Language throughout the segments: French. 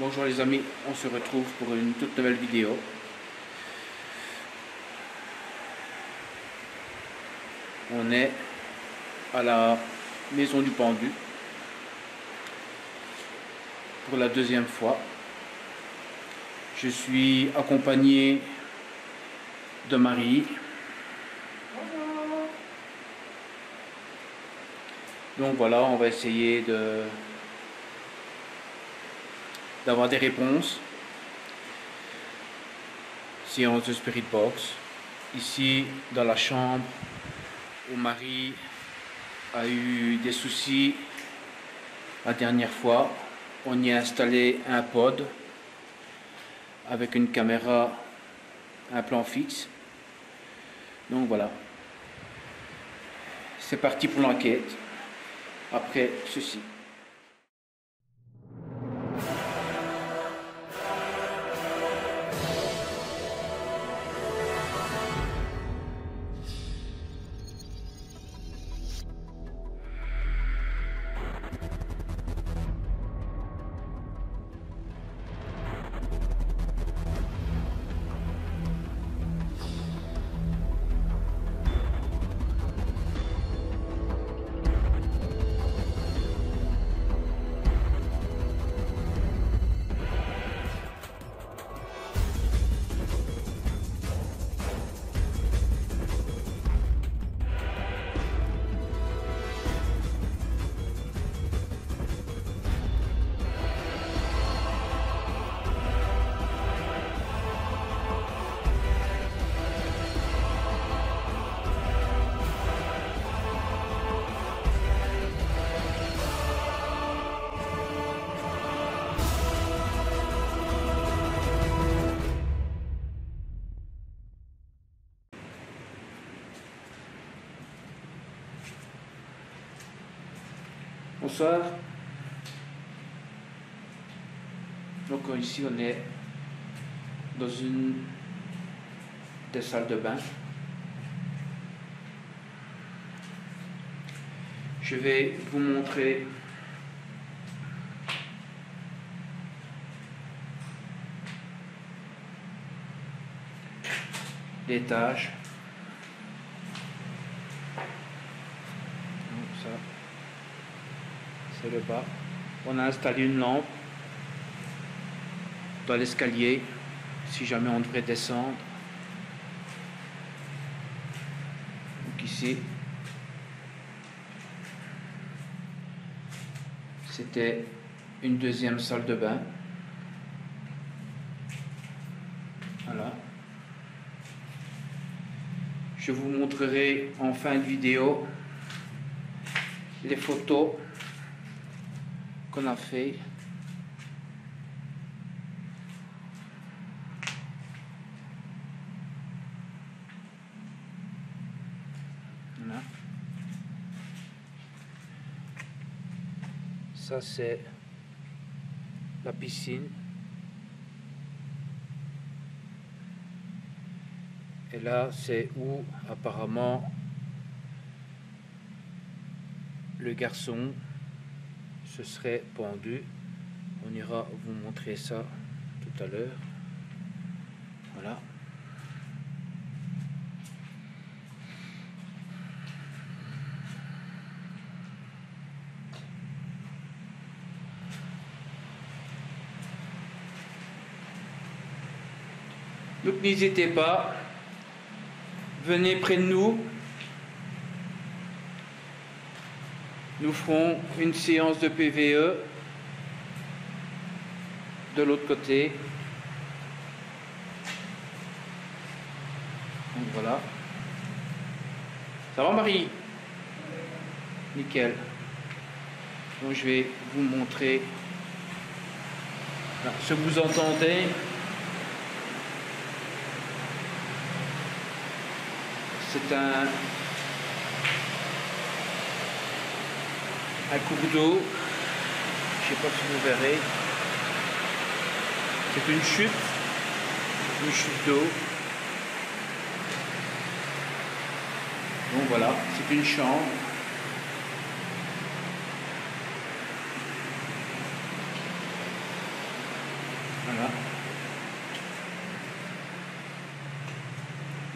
Bonjour les amis, on se retrouve pour une toute nouvelle vidéo. On est à la maison du pendu pour la deuxième fois. Je suis accompagné de Marie. Donc voilà, on va essayer de d'avoir des réponses. Séance de Spirit Box. Ici, dans la chambre où Marie a eu des soucis la dernière fois, on y a installé un pod avec une caméra, un plan fixe. Donc voilà. C'est parti pour l'enquête. Après ceci. Donc ici on est dans une des salles de bain. Je vais vous montrer l'étage. Ça, On a installé une lampe dans l'escalier si jamais on devrait descendre. Donc ici, c'était une deuxième salle de bain. Voilà. Je vous montrerai en fin de vidéo les photos qu'on a fait. Voilà. Ça c'est la piscine. Et là, c'est où apparemment le garçon se serait pendu. On ira vous montrer ça tout à l'heure. Voilà. Donc n'hésitez pas, venez près de nous. Nous ferons une séance de PVE de l'autre côté. Donc voilà. Ça va Marie? Nickel. Donc je vais vous montrer ce que vous entendez. C'est un, un cours d'eau. Je ne sais pas si vous verrez. C'est une chute, une chute d'eau. Donc voilà, c'est une chambre. Voilà.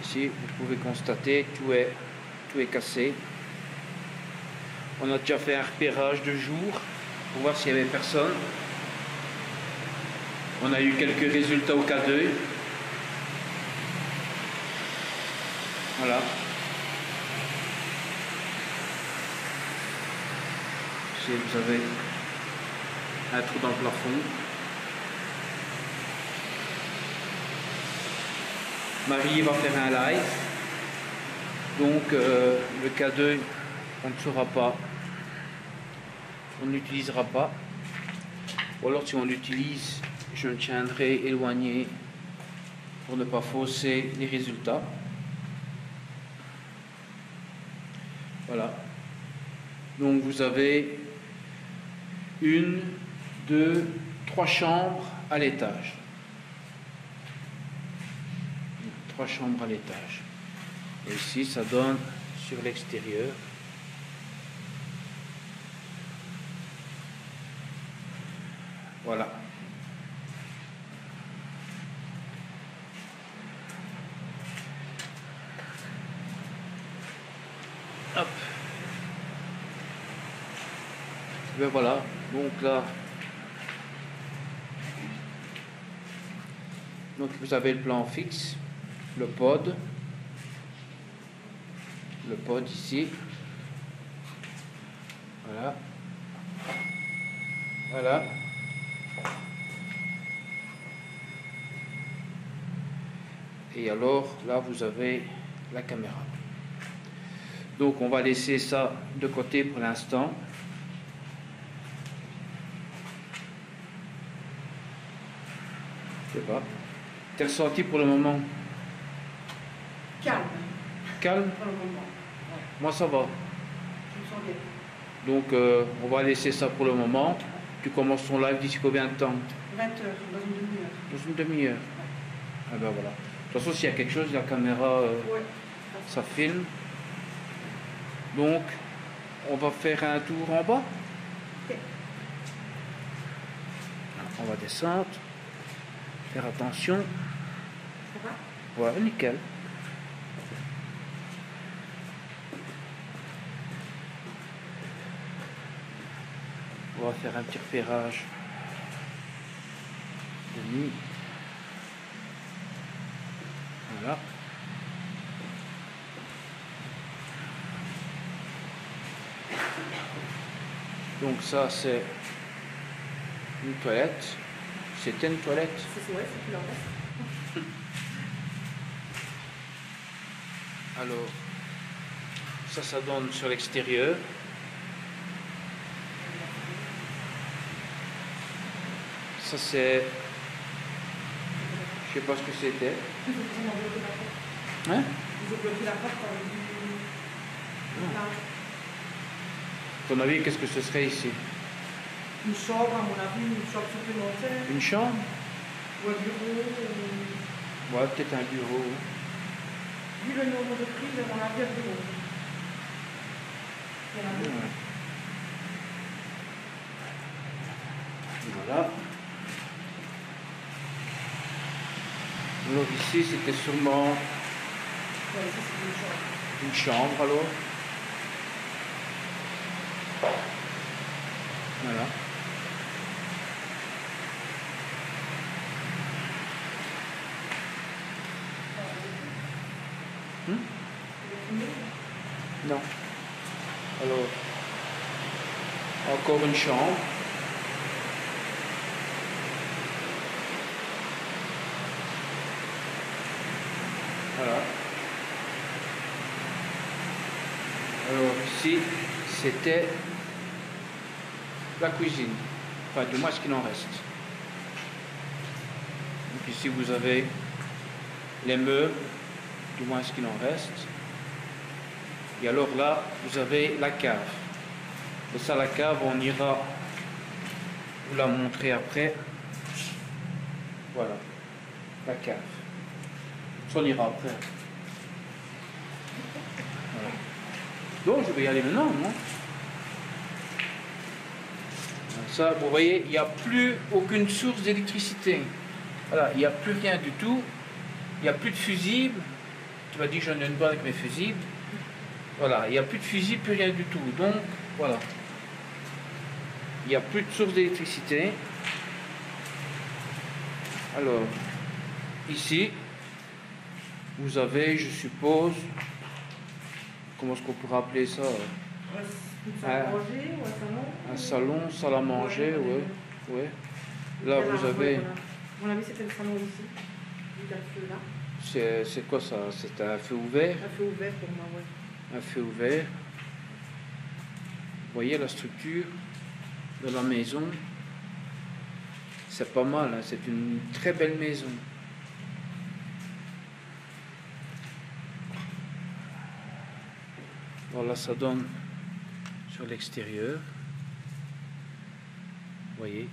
Ici, vous pouvez constater, tout est, tout est cassé. On a déjà fait un repérage de jour pour voir s'il n'y avait personne. On a eu quelques résultats au cas d'œil. Voilà. Ici, vous avez un trou dans le plafond. Marie va faire un live. Donc, euh, le cas d'œil, on ne saura pas. On n'utilisera pas. Ou alors, si on l'utilise, je me tiendrai éloigné pour ne pas fausser les résultats. Voilà. Donc vous avez une, deux, trois chambres à l'étage. Trois chambres à l'étage. Et ici, ça donne sur l'extérieur. Voilà. Hop. Et ben voilà, donc donc vous avez le plan fixe, le pod, le pod ici, voilà, voilà. Et alors là vous avez la caméra. Donc on va laisser ça de côté pour l'instant. Je sais pas. T'es ressenti pour le moment Calme, Calme? Pour le moment. Ouais, Moi ça va. je me sens bien. Donc euh, on va laisser ça pour le moment. Tu commences ton live d'ici combien de temps? 20 heures, dans une demi-heure. Dans une demi-heure. Ah ben voilà. De toute façon s'il y a quelque chose, la caméra, euh, Ouais. ça filme. Donc on va faire un tour en bas. On va descendre. Faire attention. Ouais, nickel. On va faire un petit repérage de nuit. Voilà. Donc ça c'est une toilette. C'était une toilette plus l'envers. Alors, ça, ça donne sur l'extérieur. Ça, c'est. Je sais pas ce que c'était. Hein? Ton avis, qu'est-ce que ce serait ici? Une chambre, à mon avis, une chambre supplémentaire, Une chambre? Ou un bureau. ou- Ouais, peut-être un bureau. Vu le nombre de prises, en a. Ouais. Voilà. Alors ici, c'était sûrement Ouais, une chambre. une chambre alors. Voilà. Hmm? Non. Alors, chambre. Voilà. Alors ici, c'était la cuisine. Enfin, du moins ce qu'il en reste. Donc ici, vous avez les meubles, du moins ce qu'il en reste. Et alors là, vous avez la cave. Et ça, la cave, on ira vous la montrer après. Voilà, la cave. On ira après. Voilà. Donc, je vais y aller maintenant, non? Ça, vous voyez, il n'y a plus aucune source d'électricité. Voilà, il n'y a plus rien du tout. Il n'y a plus de fusibles. Tu m'as dit j'en ai une bonne avec mes fusibles. Voilà, il n'y a plus de fusibles, plus rien du tout. Donc, voilà. Il n'y a plus de source d'électricité. Alors, ici, vous avez, je suppose, comment est-ce qu'on pourrait appeler ça? Une salle à manger ou un salon? Un salon, salle à manger, ouais. ouais. Là, vous avez. On a vu c'était le salon ici. C'est quoi ça? C'est un feu ouvert? Un feu ouvert pour moi, ouais. Un feu ouvert. Vous voyez la structure? De la maison C'est pas mal, hein, c'est une très belle maison. Voilà, ça donne sur l'extérieur. Voyez,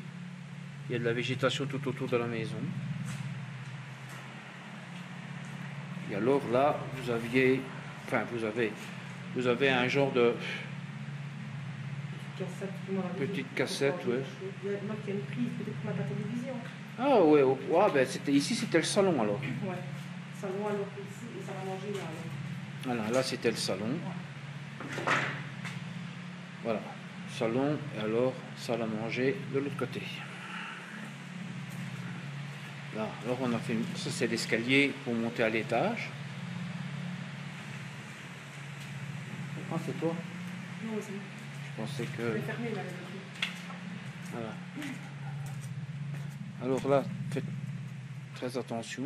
il y a de la végétation tout autour de la maison. Et alors là, vous aviez, enfin vous avez, vous avez un genre de, Cassette. Petite cassette, ouais. moi qui une prise, peut-être télévision. ah ouais, oh, ouais, ben c'était ici, c'était le salon alors. Ouais. Salon alors ici et ça va manger là. alors. Voilà, là c'était le salon. Voilà, salon et alors salle à manger de l'autre côté. Là, alors on a fait, une- ça c'est l'escalier pour monter à l'étage. Ah c'est toi Non, aussi. Je pensais que... Voilà. Alors là, faites très attention.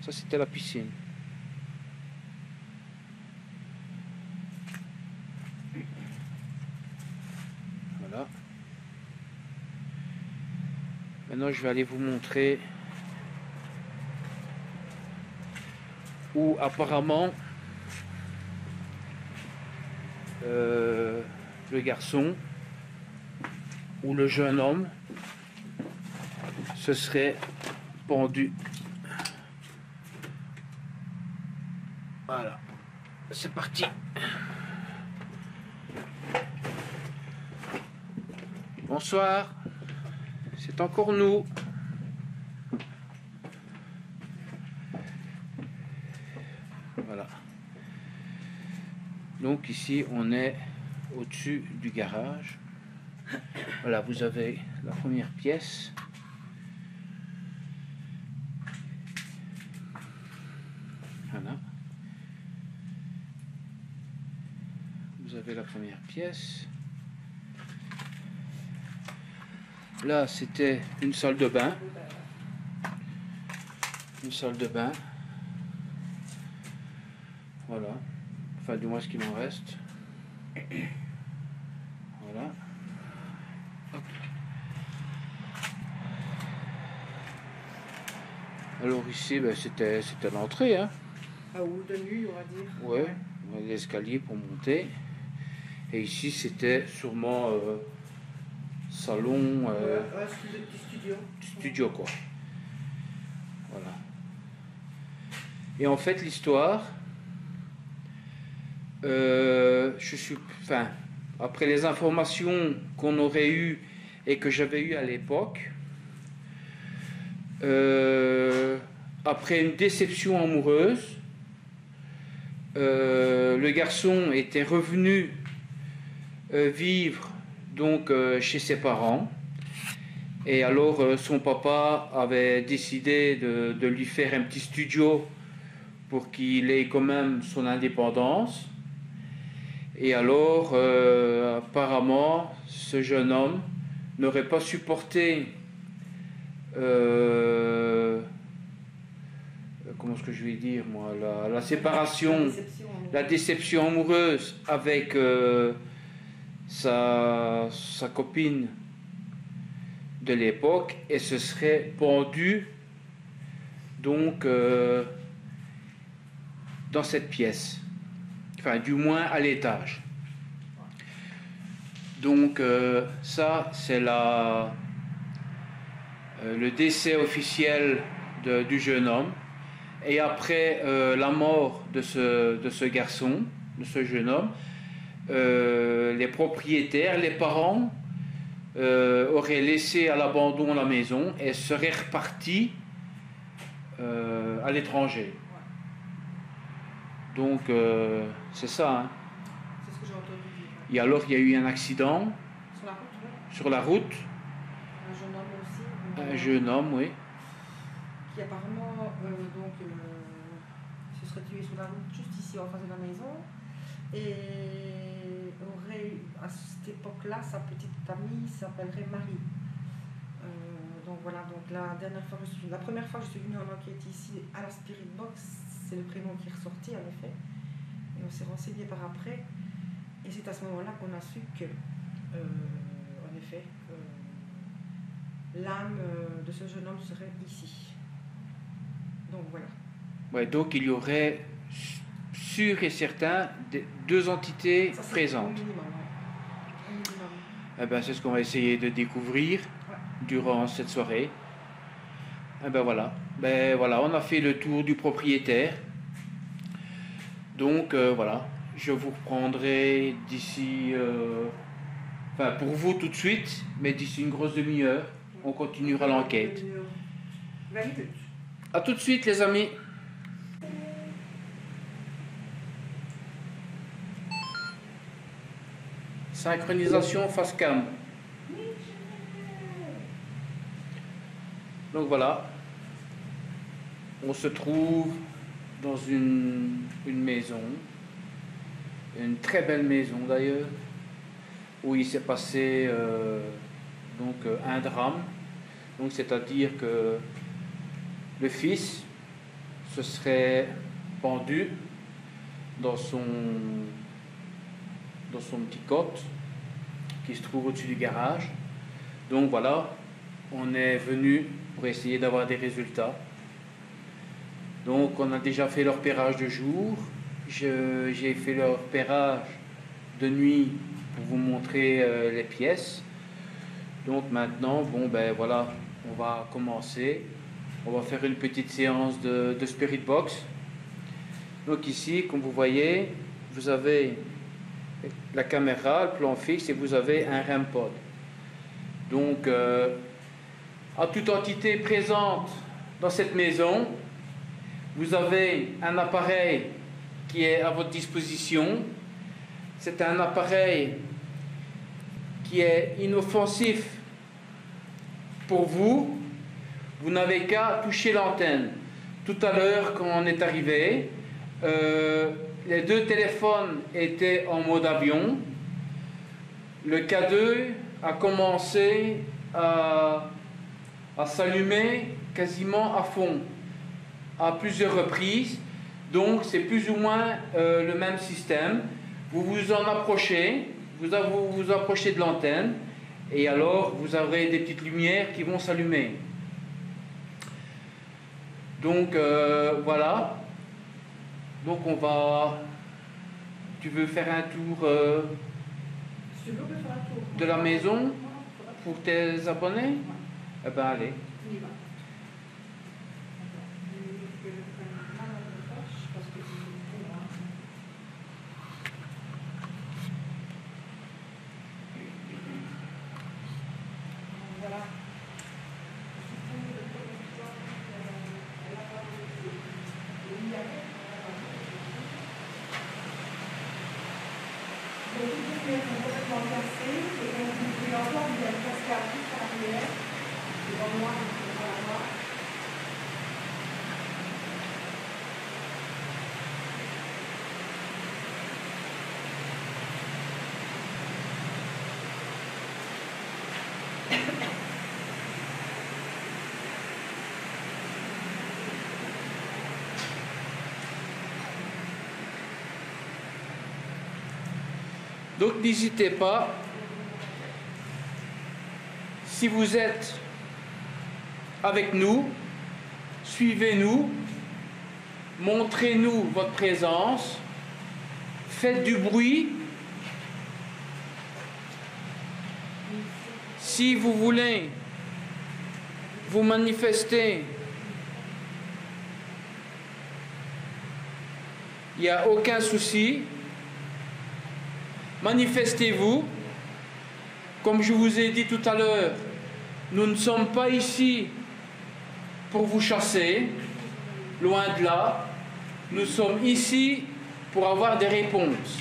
Ça, c'était la piscine. Voilà. Maintenant, je vais aller vous montrer où apparemment euh, le garçon où le jeune homme se serait pendu. Voilà. C'est parti. Bonsoir. C'est encore nous. Voilà. Donc ici, on est au-dessus du garage. Voilà, vous avez la première pièce. Voilà. Vous avez la première pièce. Là, c'était une salle de bain. Une salle de bain. Voilà. Enfin, du moins ce qu'il en reste. Voilà. Alors ici, ben, c'était c'était l'entrée, hein. À haut de nuit, on va dire? Ouais, a l'escalier pour monter. Et ici, c'était sûrement euh, salon, euh, Ouais, petit studio. studio, quoi. Voilà. Et en fait, l'histoire, euh, après les informations qu'on aurait eues et que j'avais eues à l'époque, euh, après une déception amoureuse, euh, le garçon était revenu vivre donc chez ses parents. Et alors son papa avait décidé de lui faire un petit studio pour qu'il ait quand même son indépendance. Et alors euh, apparemment ce jeune homme n'aurait pas supporté euh, comment est-ce que je vais dire moi la, la séparation Déception, la déception amoureuse avec euh, sa, sa copine de l'époque et se serait pendu donc euh, dans cette pièce. Enfin, du moins à l'étage. Donc euh, ça, c'est euh, le décès officiel de- du jeune homme. Et après euh, la mort de ce, de ce garçon, de ce jeune homme, les propriétaires, les parents aurait laissé à l'abandon la maison et serait reparti euh, à l'étranger. Donc, c'est ça. hein. C'est ce que j'ai entendu dire. Et alors, il y a eu un accident Sur la route, ouais. sur la route. Un jeune homme aussi. Un jeune homme, oui. Qui apparemment euh, donc, euh, se serait tué sur la route juste ici en face de la maison. Et aurait eu, à cette époque-là, sa petite amie s'appellerait Marie. Euh, donc voilà, donc la dernière fois que je suis, la première fois que je suis venue en enquête ici à la Spirit Box, c'est le prénom qui est ressorti en effet. On s'est renseigné par après. Et c'est à ce moment-là qu'on a su que, euh, en effet, l'âme euh, de ce jeune homme serait ici. Donc voilà. Ouais, donc, il y aurait sûr et certain deux entités Ça, présentes. Eh ben, c'est ce qu'on va essayer de découvrir durant cette soirée. Eh ben voilà. Ben voilà, on a fait le tour du propriétaire. Donc euh, voilà, je vous reprendrai d'ici, euh, enfin pour vous tout de suite, mais d'ici une grosse demi-heure, on continuera l'enquête. 20 minutes. A tout de suite les amis. Synchronisation face cam. Donc voilà, on se trouve dans une, maison, une très belle maison d'ailleurs, où il s'est passé euh, donc euh, un drame. Donc c'est-à-dire que le fils se serait pendu dans son, dans son petit cote qui se trouve au-dessus du garage. Donc voilà, on est venu pour essayer d'avoir des résultats. Donc on a déjà fait le repérage de jour, j'ai fait le repérage de nuit pour vous montrer euh, les pièces. Donc maintenant, bon ben voilà, on va commencer. On va faire une petite séance de, Spirit Box. Donc ici, comme vous voyez, vous avez la caméra, le plan fixe et vous avez un REM pod. Donc, euh, à toute entité présente dans cette maison, vous avez un appareil qui est à votre disposition. C'est un appareil qui est inoffensif pour vous. Vous n'avez qu'à toucher l'antenne. Tout à l'heure, quand on est arrivé, euh, les deux téléphones étaient en mode avion. Le K2 a commencé à, à s'allumer quasiment à fond, à plusieurs reprises. Donc c'est plus ou moins euh, le même système. Vous vous en approchez, vous vous vous approchez de l'antenne, et alors vous aurez des petites lumières qui vont s'allumer. Donc euh, voilà. Donc on va. Tu veux faire un tour euh, de la maison pour tes abonnés? Eh ben allez. On y va. Attends, je vais le prendre mal dans la poche parce que c'est trop loin. Voilà. Donc, toutes les pièces sont complètement cassées et donc vous pouvez encore il y a une cascade juste à l'arrière. Devant moi, vous pouvez la voir. Donc n'hésitez pas. Si vous êtes avec nous, suivez-nous, montrez-nous votre présence, faites du bruit. Si vous voulez vous manifester, il n'y a aucun souci. Manifestez-vous. Comme je vous ai dit tout à l'heure, nous ne sommes pas ici pour vous chasser, loin de là. Nous sommes ici pour avoir des réponses.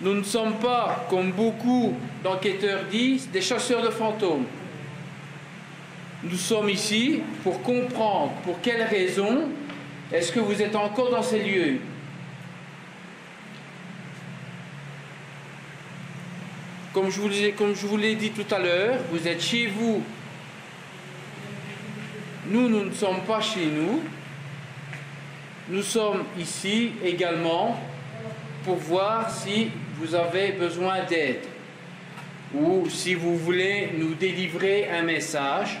Nous ne sommes pas, comme beaucoup d'enquêteurs disent, des chasseurs de fantômes. Nous sommes ici pour comprendre pour quelles raisons est-ce que vous êtes encore dans ces lieux. Comme je vous comme je vous l'ai dit tout à l'heure, vous êtes chez vous. Nous, nous ne sommes pas chez nous. Nous sommes ici également pour voir si vous avez besoin d'aide ou si vous voulez nous délivrer un message.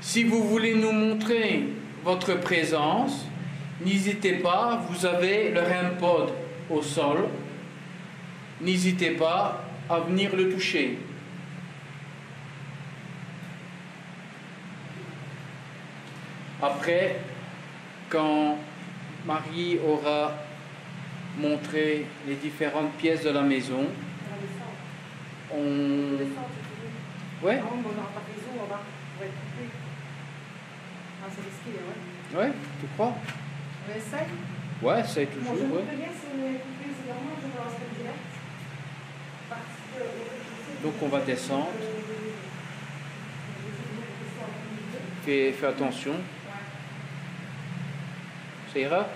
Si vous voulez nous montrer votre présence, n'hésitez pas, vous avez le REMPOD au sol. N'hésitez pas à venir le toucher. Après, quand Marie aura montré les différentes pièces de la maison, on... Ouais Non, mais on. Ah, ouais. Ouais, tu crois? On essaye. Ouais, c'est toujours, ne ouais. Donc on va descendre. Fais, fais attention, ça ira?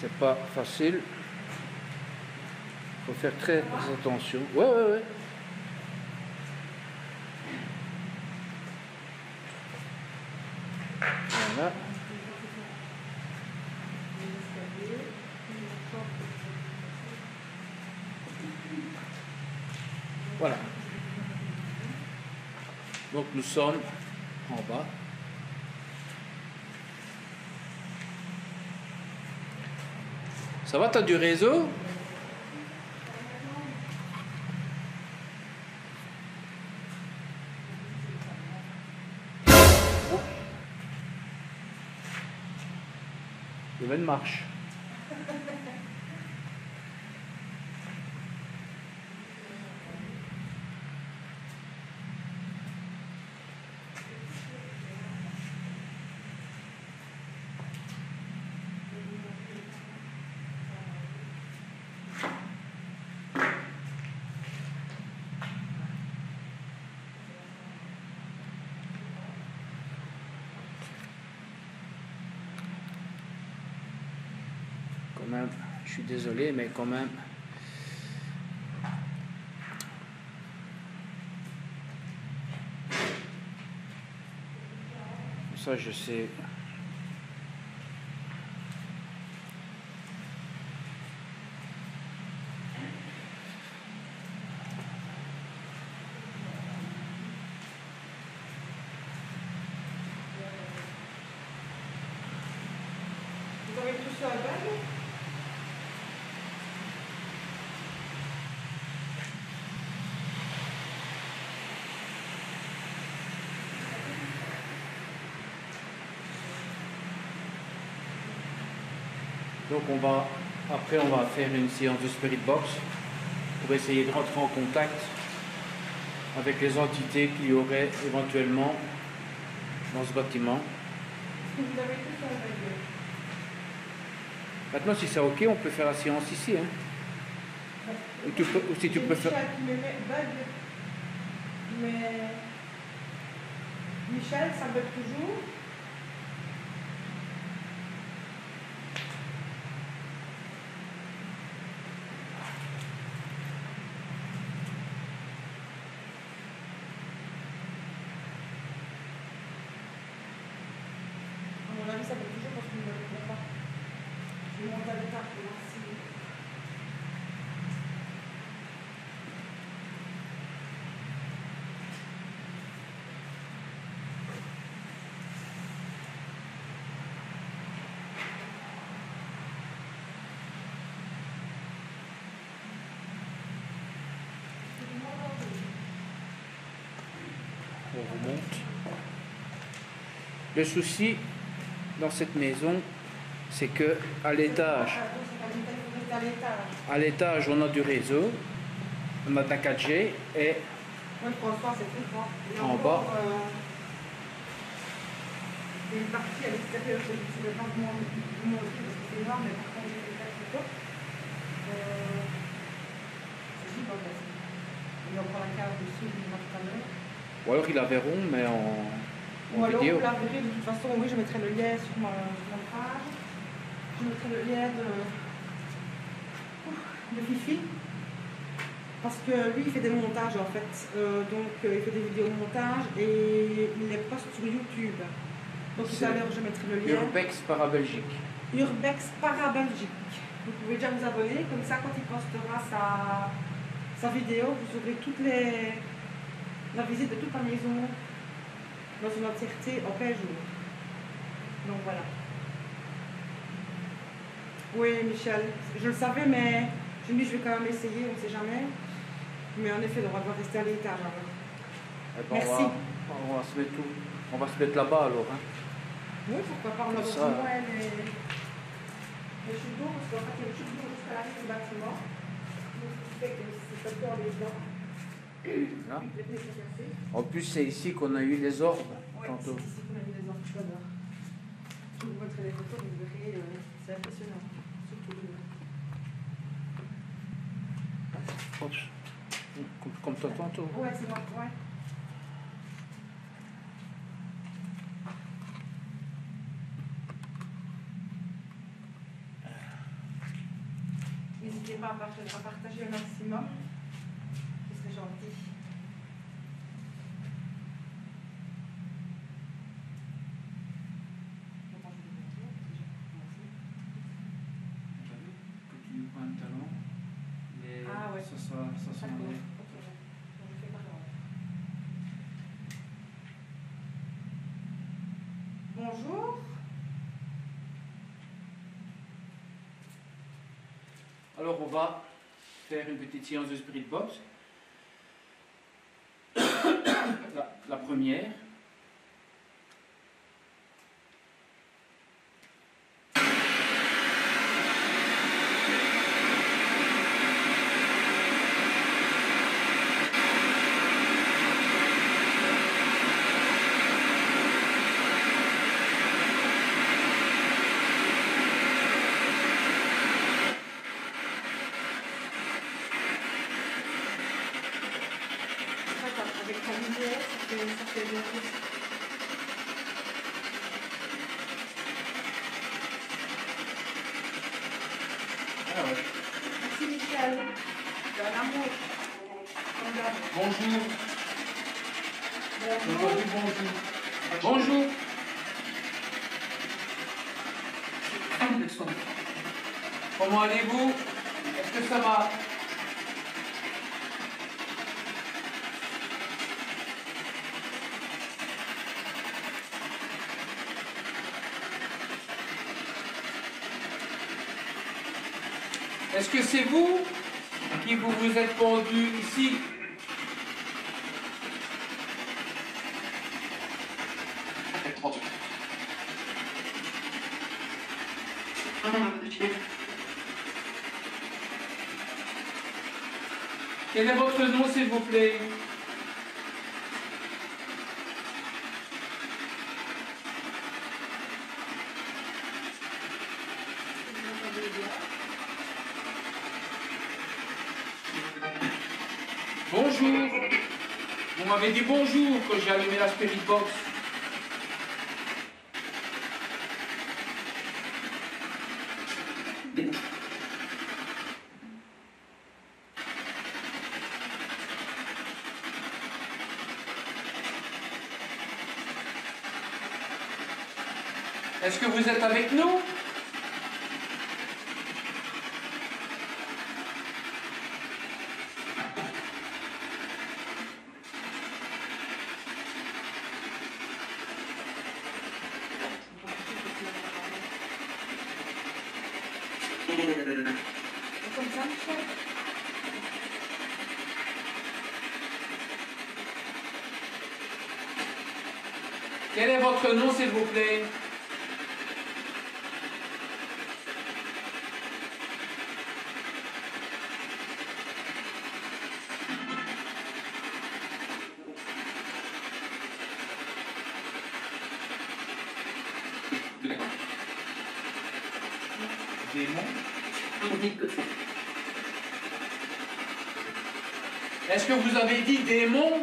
C'est pas facile. Faut faire très attention. Ouais, ouais, ouais. Voilà. Voilà. Donc nous sommes en bas. Ça va, t'as du réseau? Une marche. Même, je suis désolé, mais quand même. Ça, je sais. On va, après on va faire une séance de Spirit Box pour essayer de rentrer en contact avec les entités qu'il y aurait éventuellement dans ce bâtiment. Maintenant, si c'est ok, on peut faire la séance ici. Hein. Ou, tu peux- ou si tu peux faire... Michel qui me met bug. Mais. Michel, ça bug toujours. À mon avis, ça bug toujours parce qu'il ne me répond pas. Je vais monter à l'état pour voir si. On remonte. Le souci dans cette maison, c'est que à l'étage, À l'étage. on a du réseau, on a de la 4G et En bas. Il y a une partie à l'extérieur, je ne vais pas vous mon- vous montrer parce que c'est énorme, mais par contre, j'ai fait quelques photos. C'est gigantesque. Il y a encore la cave dessus, je vous montre tout à l'heure. ou alors ils la verront, mais en, Ou alors, vidéo. vous la verrez, de toute façon, oui, je mettrai le lien sur ma, page. Je mettrai le lien de, de Fifi. Parce que lui, il fait des montages en fait. Euh, donc, euh, il fait des vidéos montage et il les poste sur YouTube. Donc, tout à l'heure, je mettrai le lien. Urbex para Belgique. Urbex para Belgique. Vous pouvez déjà vous abonner, comme ça quand il postera sa, sa vidéo, vous aurez toutes les, la visite de toute la maison dans son entièreté en 15 jours. Donc voilà. Oui, Michel, je le savais, mais je me dis je vais quand même essayer, on ne sait jamais. Mais en effet, on va devoir rester à l'étage. Eh ben, Merci. On va, on va se mettre où On va se mettre là-bas alors. hein. Oui, pourquoi pas, on a Comme besoin les, les chutes d'eau, parce qu'en fait, il y a une chute d'eau jusqu'à l'arrière du bâtiment. Donc, ce qui fait que c'est pas peur les dents. Là. Cassés. En plus, c'est ici qu'on a eu les orbes Ouais, tantôt. c'est ici qu'on a mis les enfants tout à l'heure. Je vous montrerai les photos, vous verrez, euh, c'est impressionnant. Surtout le Oups. Comme, comme toi tantôt. Ouais, c'est moi, ouais. N'hésitez pas à partager, à partager au maximum. Ce serait gentil. Attends, je vais vous montrer, parce que j'ai commencé. Petit point de talon. Les- Ah ouais. Ça, ça, ça s'en D'accord. allait. Ok. Donc, je fais par là. Bonjour. Alors, on va faire une petite séance de Spirit Box. la, la première. Attends, avec ta lumière, ça fait, ça fait bien plus. Ah ouais. Merci Michel. De l'amour. Regarde. Bonjour. Bonjour. bonjour. Bonjour. Allez-vous? Est-ce que ça va? Est-ce que c'est vous qui vous vous êtes pendu ici Quel est votre nom, s'il vous Bonjour. Vous m'avez dit bonjour quand j'ai allumé la Spirit Box. Est-ce que vous êtes avec nous Et comme ça, Michel. Quel est votre nom, s'il vous plaît Démon Est-ce que vous avez dit démon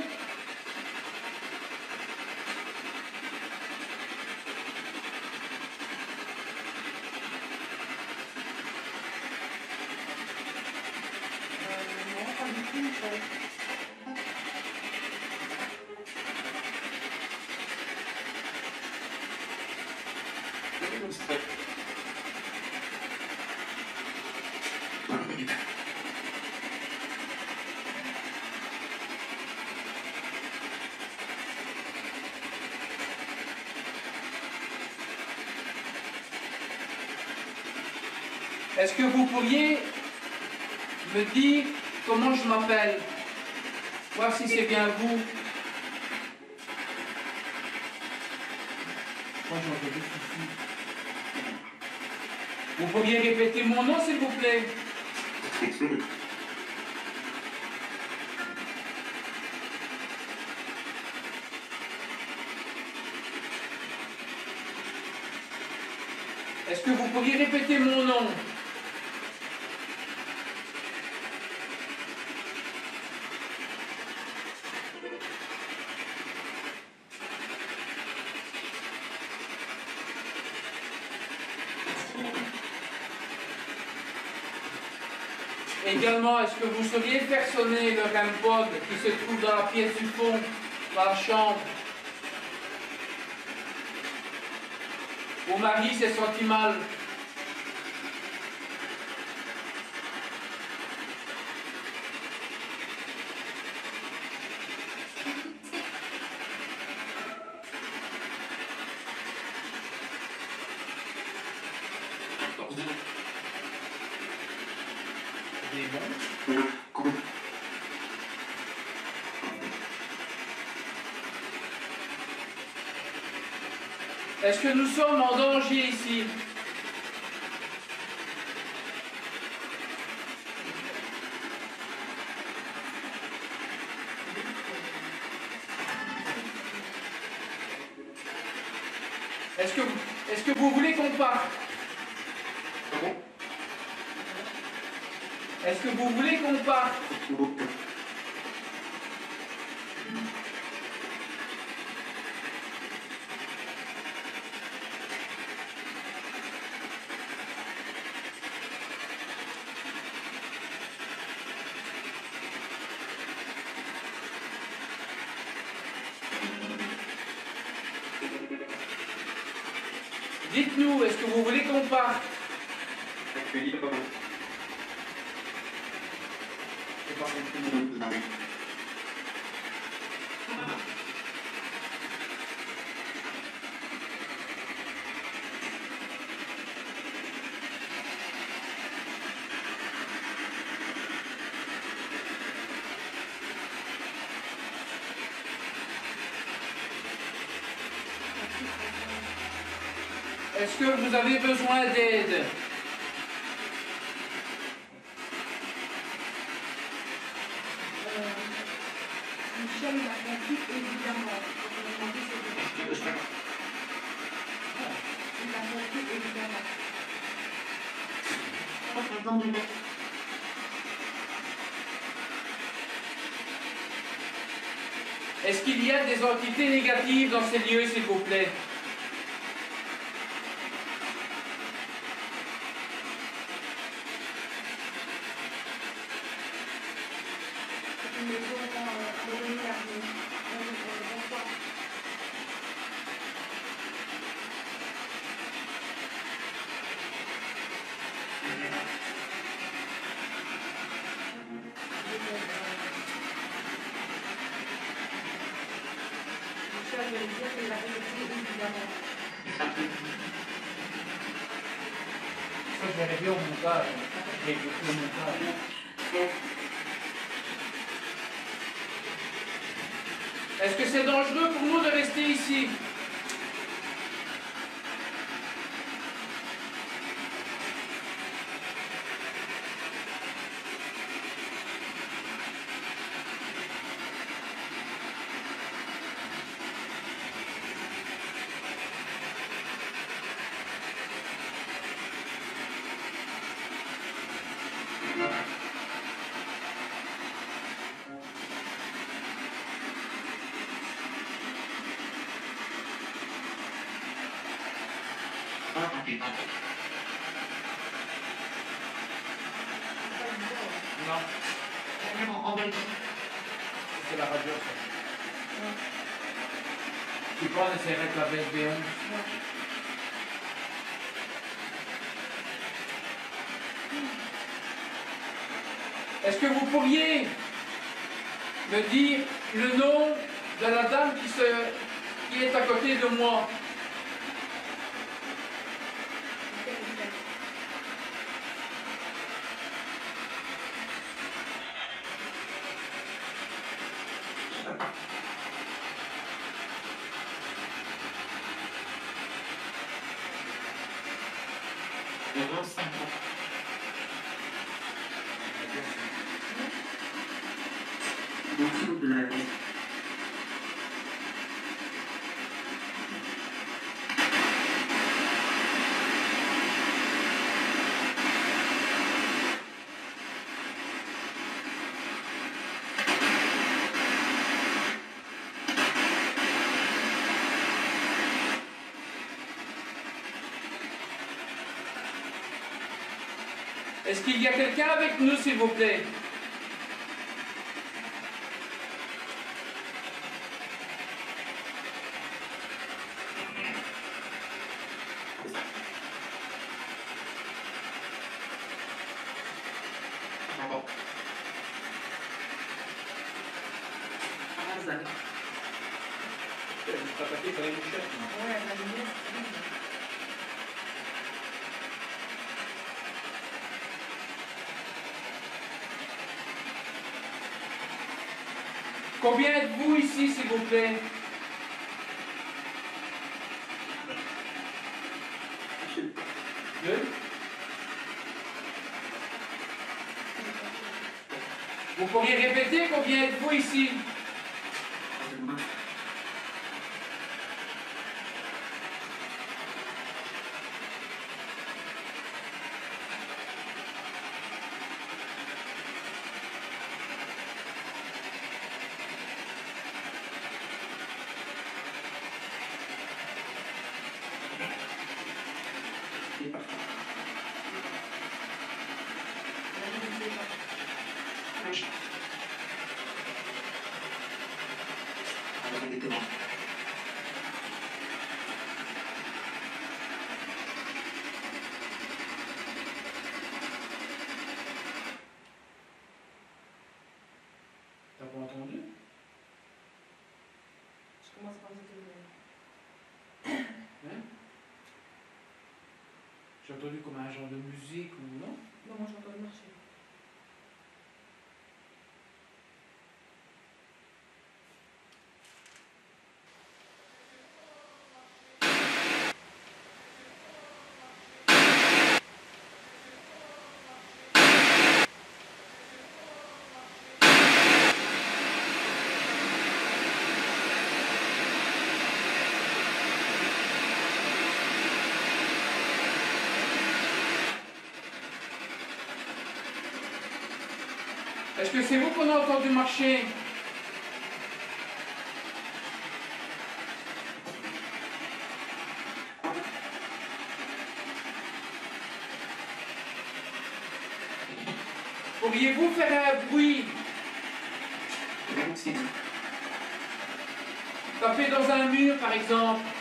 Est-ce que vous pourriez me dire comment je m'appelle? Voir si c'est bien vous. Vous pourriez répéter mon nom, s'il vous plaît Est-ce que vous pourriez répéter mon nom Est-ce que vous sauriez faire sonner le qui se trouve dans la pièce du fond, dans la chambre? Mon mari s'est senti mal. Démon. Est-ce que nous sommes en danger ici. Est-ce que, est-ce que vous voulez qu'on parte? Est-ce que vous voulez qu'on parte Dites-nous, est-ce que vous voulez qu'on parte C'est pas compris. Est-ce que vous avez besoin d'aide Euh, Michel l'a compris évidemment. Il l'a compris évidemment. Est-ce qu'il y a des entités négatives dans ces lieux, s'il vous plaît C'est une maison euh, abandonnée à nous. Euh, euh, Bonsoir. Michel vient de dire qu'il l'a compris évidemment. Ça, je vais régler au montage. Je vais régler au montage. Est-ce Non, en vrai. c'est la radio. ça. Tu peux en essayer avec la VSB11 Est-ce que vous pourriez me dire le nom de la dame qui, se, qui est à côté de moi Beaucoup de la vie. Est-ce qu'il y a quelqu'un avec nous, s'il vous plaît Bon. Par hasard. Ouais, la lumière, c'est bien. Combien êtes-vous ici, s'il vous Vous pourriez répéter combien êtes-vous ici C'est parfait. La lumière, c'est pas- Franche. Alors, répétez-moi. T'as pas entendu Je commence par cette lumière. Hein J'ai genre de musique ou non Non, moi j'entends le marché. Est-ce que c'est vous qu'on a entendu marcher Pourriez-vous faire un bruit? Taper dans un mur, par exemple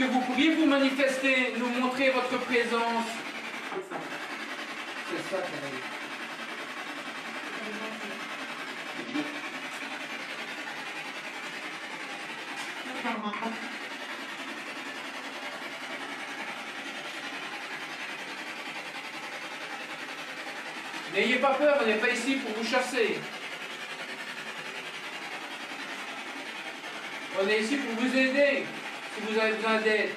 que vous pourriez vous manifester, nous montrer votre présence C'est ça. N'ayez pas peur, on n'est pas ici pour vous chasser. On est ici pour vous aider, vous avez besoin d'aide.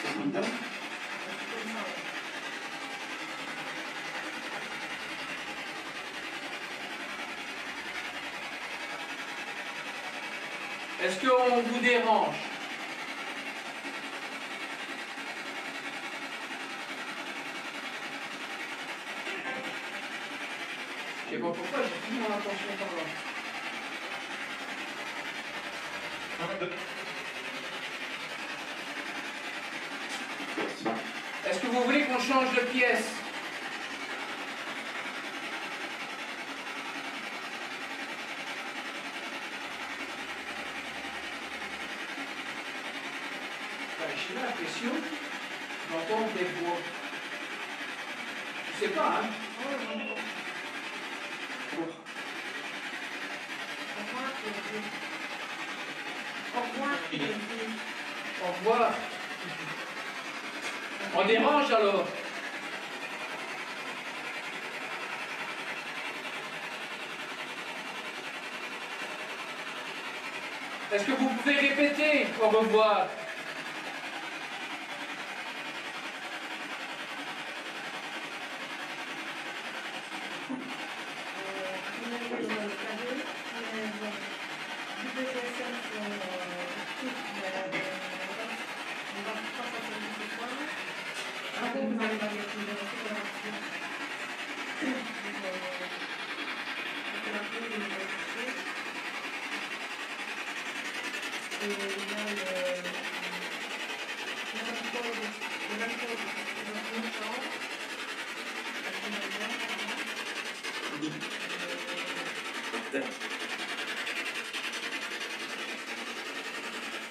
C'est combien de temps Comme ça, ouais. Est-ce qu'on vous dérange Je sais pas pourquoi j'ai plus mon attention par là. Est-ce que vous voulez qu'on change de pièce Ben, J'ai l'impression d'entendre des voix. Je sais pas, hein Oh, j'entends. Au revoir, Claudie. Au revoir, Claudie. Au revoir. On dérange alors Est-ce que vous pouvez répéter au revoir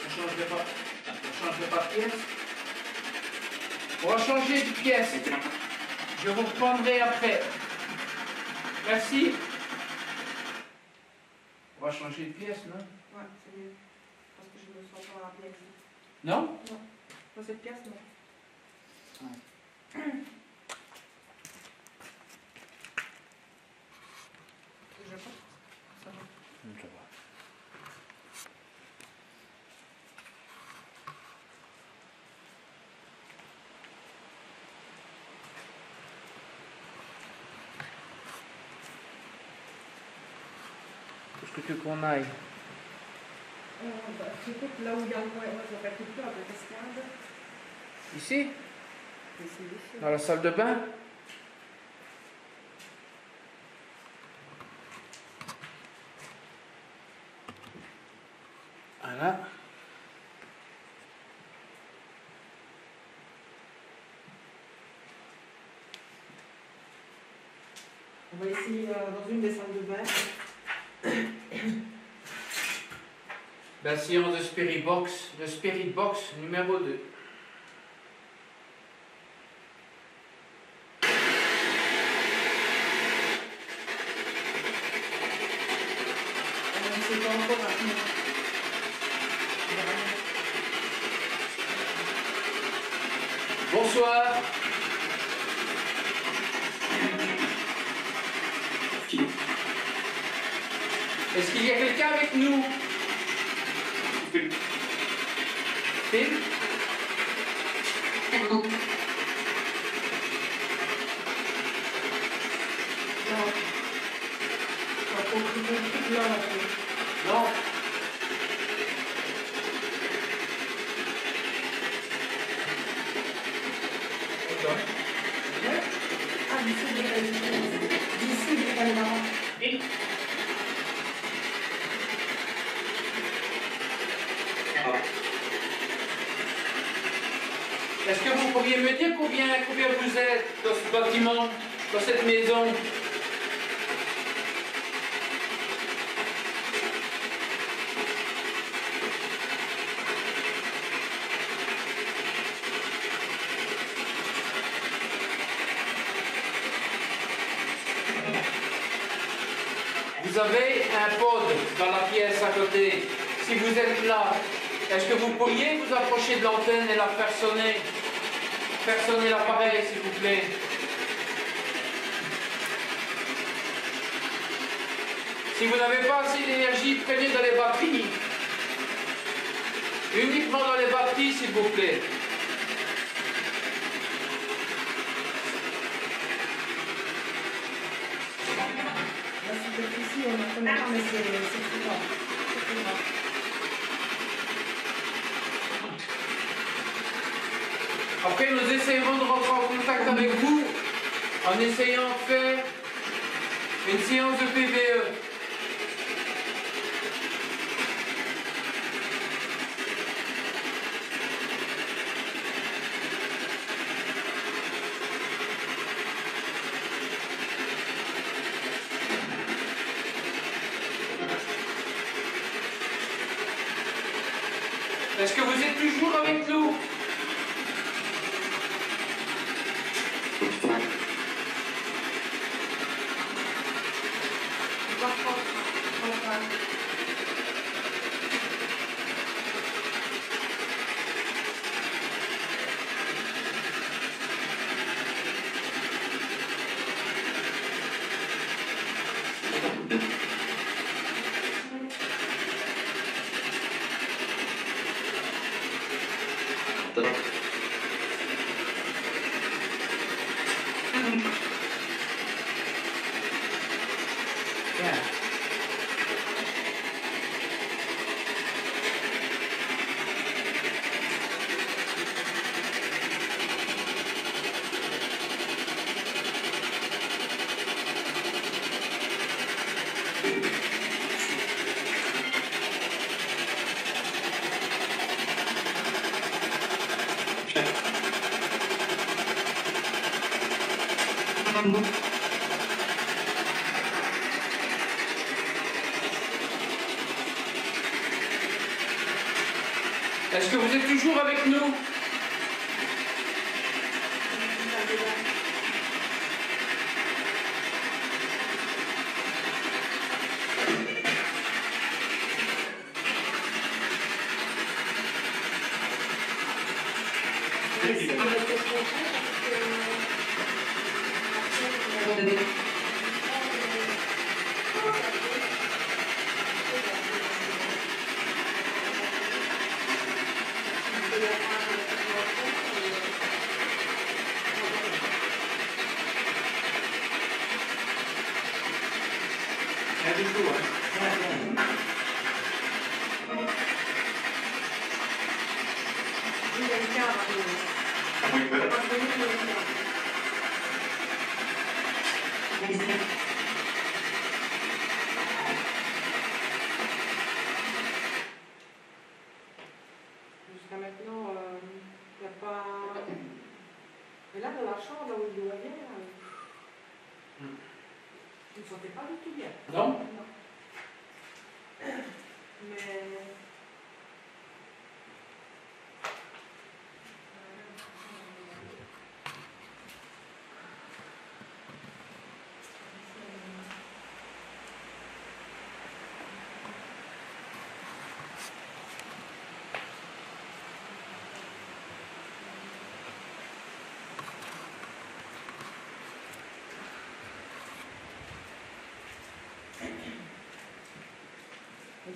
On changerait pas. On changerait pas de pièce. On va changer de pièce. Je vous reprendrai après. Merci. On va changer de pièce, non? Ouais, c'est mieux. Parce que je me sens pas bien. Non? Dans cette pièce, non. Je que veux qu'on aille ici? Dans la salle de bain? Voilà. On va essayer euh, dans une des salles de bain. La séance de Spirit Box, le Spirit Box numéro 2. s'il vous plaît. Après, nous essayerons de rentrer en contact avec vous en essayant de faire une séance de PVE. Que vous êtes toujours avec nous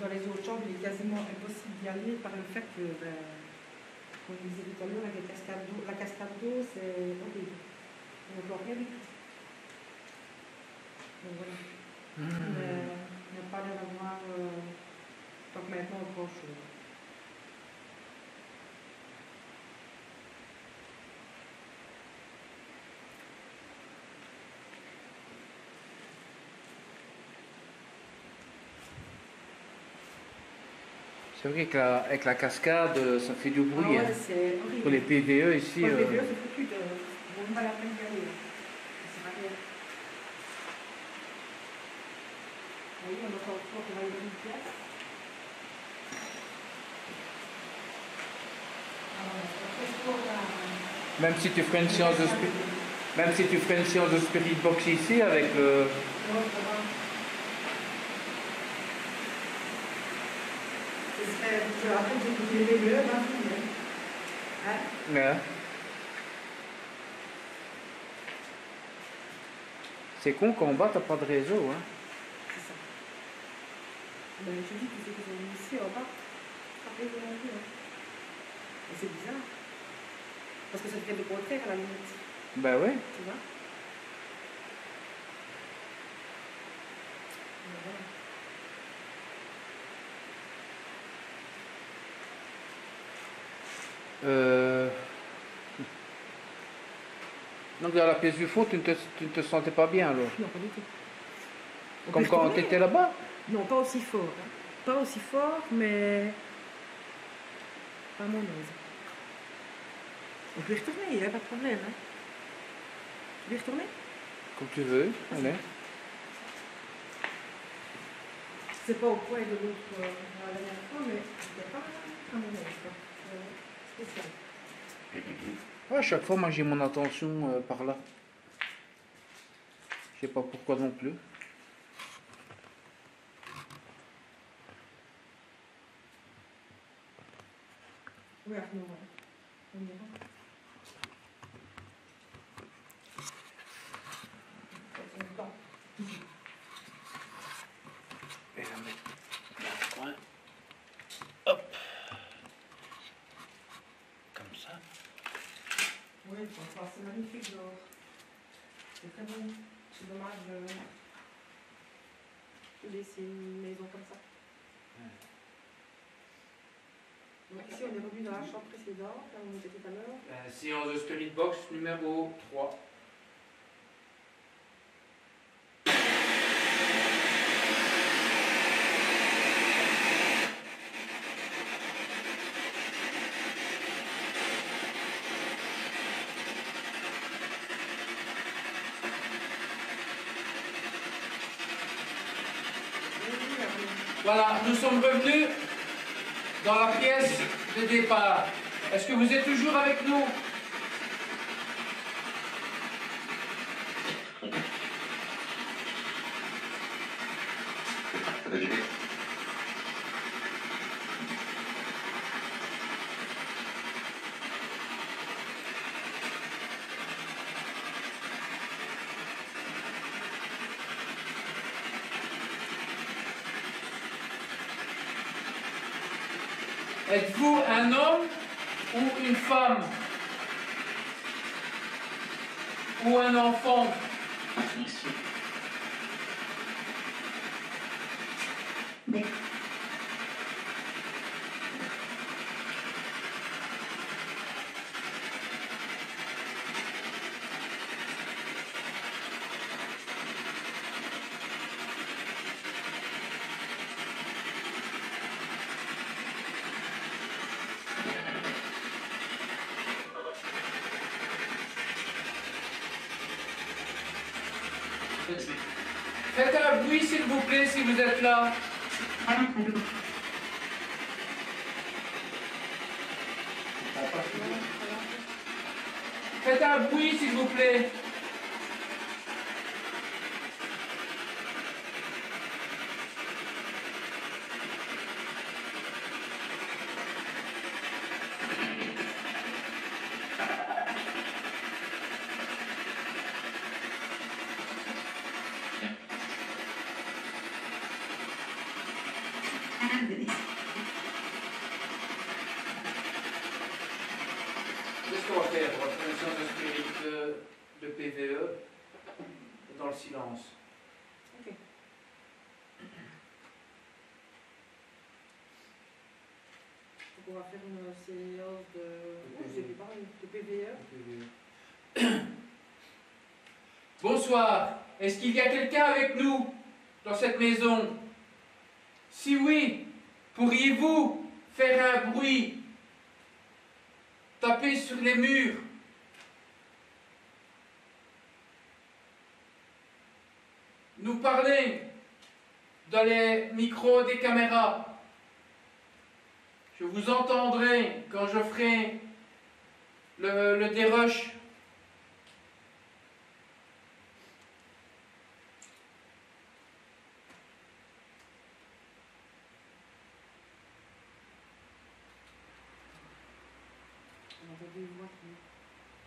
Dans les autres chambres, il est quasiment impossible d'y aller par le fait que, ben, comme je disais tout à l'heure, avec la cascade d'eau, c'est horrible. On ne voit rien du tout. Donc voilà. Mais il n'y a pas l'air d'avoir, euh, donc maintenant, grand C'est vrai qu'avec la, avec la cascade, euh, ça fait du bruit. Ah hein. ouais, horrible. Pour les PVE ici. Pour les euh, vieux, c'est foutu de. Bon, pas la peine d'y aller. C'est pas bien. Vous voyez, on a encore trop va y aller une pièce. Alors, qu'est-ce qu'on a Même si tu ferais une séance de même si tu ferais une séance de spirit box ici avec le. Ouais, ça va. Ce serait- Je j'ai ben, hein. Ouais. C'est con qu'en bas t'as pas de réseau. Hein. C'est ça. Ben, je dis que c'est mis ici en bas. Hein. Et c'est bizarre. Parce que ça fait le contraire à la limite. Bah ouais. Tu vois? Voilà. Euh, Donc dans la pièce du fond, tu ne te, tu ne te sentais pas bien alors? Non, pas du tout. On Comme quand tu étais là-bas? Non, pas aussi fort. hein. Pas aussi fort, mais pas mon aise. On peut y retourner, il n'y a pas de problème. Hein. Tu veux y retourner? Comme tu veux, allez. C'est pas au point de l'autre euh, la dernière fois, mais c'était pas à mon aise. À chaque fois, moi j'ai mon attention euh, par là. Je sais pas pourquoi non plus. Ça prend du temps. Et la mettre dans le coin. Hop. Comme ça. Oui, enfin, c'est magnifique dehors. C'est très bon. C'est dommage de de laisser une maison comme ça. Donc ici, on est revenu dans la chambre précédente, tout à l'heure. Euh, séance de Spirit Box numéro 3. Oui, oui, Arnaud. Voilà, nous sommes revenus dans la pièce de départ. Est-ce que vous êtes toujours avec nous Êtes-vous un homme ou une femme Ou un enfant Ici. Faites un bruit s'il vous plaît si vous êtes là. Faites un bruit s'il vous plaît. Qu'est-ce qu'on va faire On va faire une séance de spirit de, de PVE dans le silence. Ok. Donc on va faire une séance de. Oh, je sais pas, de PVE. Bonsoir. Est-ce qu'il y a quelqu'un avec nous dans cette maison? Si oui, pourriez-vous faire un bruit? Taper sur les murs Nous parler dans les micros des caméras vous entendrai quand je ferai le, le dérush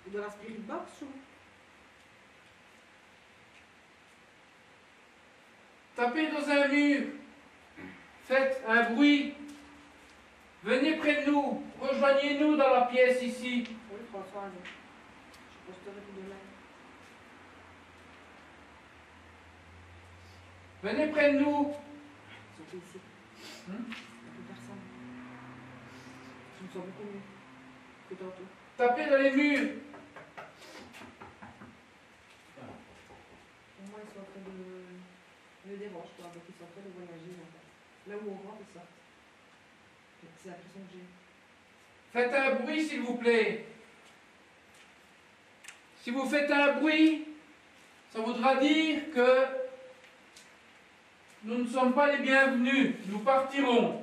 de la spirit box ou? Tapez dans un mur. Faites un bruit. Venez près de nous. Rejoignez-nous dans la pièce ici. Oui, Françoise. Je posterai tout demain. Venez près de nous. Ils sont tous ici. Hmm? Il n'y a plus personne. Je me sens beaucoup mieux que tantôt. Tapez dans les murs. enfants ils sont en train de. me dérange quoi, donc ils sont en train de voyager. Là où on rentre, ils sortent. Faites un bruit, s'il vous plaît. Si vous faites un bruit, ça voudra dire que nous ne sommes pas les bienvenus. Nous partirons.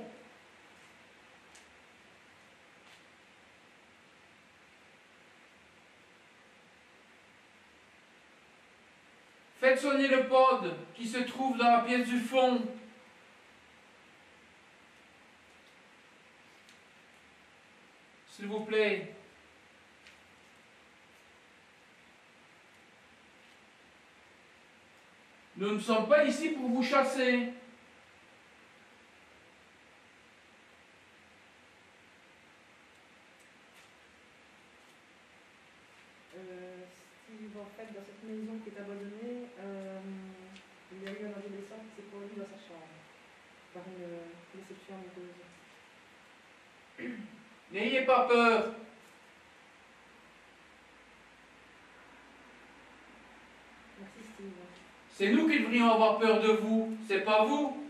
Faites sonner le pod qui se trouve dans la pièce du fond. S'il vous plaît. Nous ne sommes pas ici pour vous chasser. Euh, Steve, en fait, dans cette maison qui est abandonnée, euh, il y a eu un adolescent qui s'est pendu dans sa chambre par une déception amoureuse. Pas peur. C'est nous qui devrions avoir peur de vous, c'est pas vous.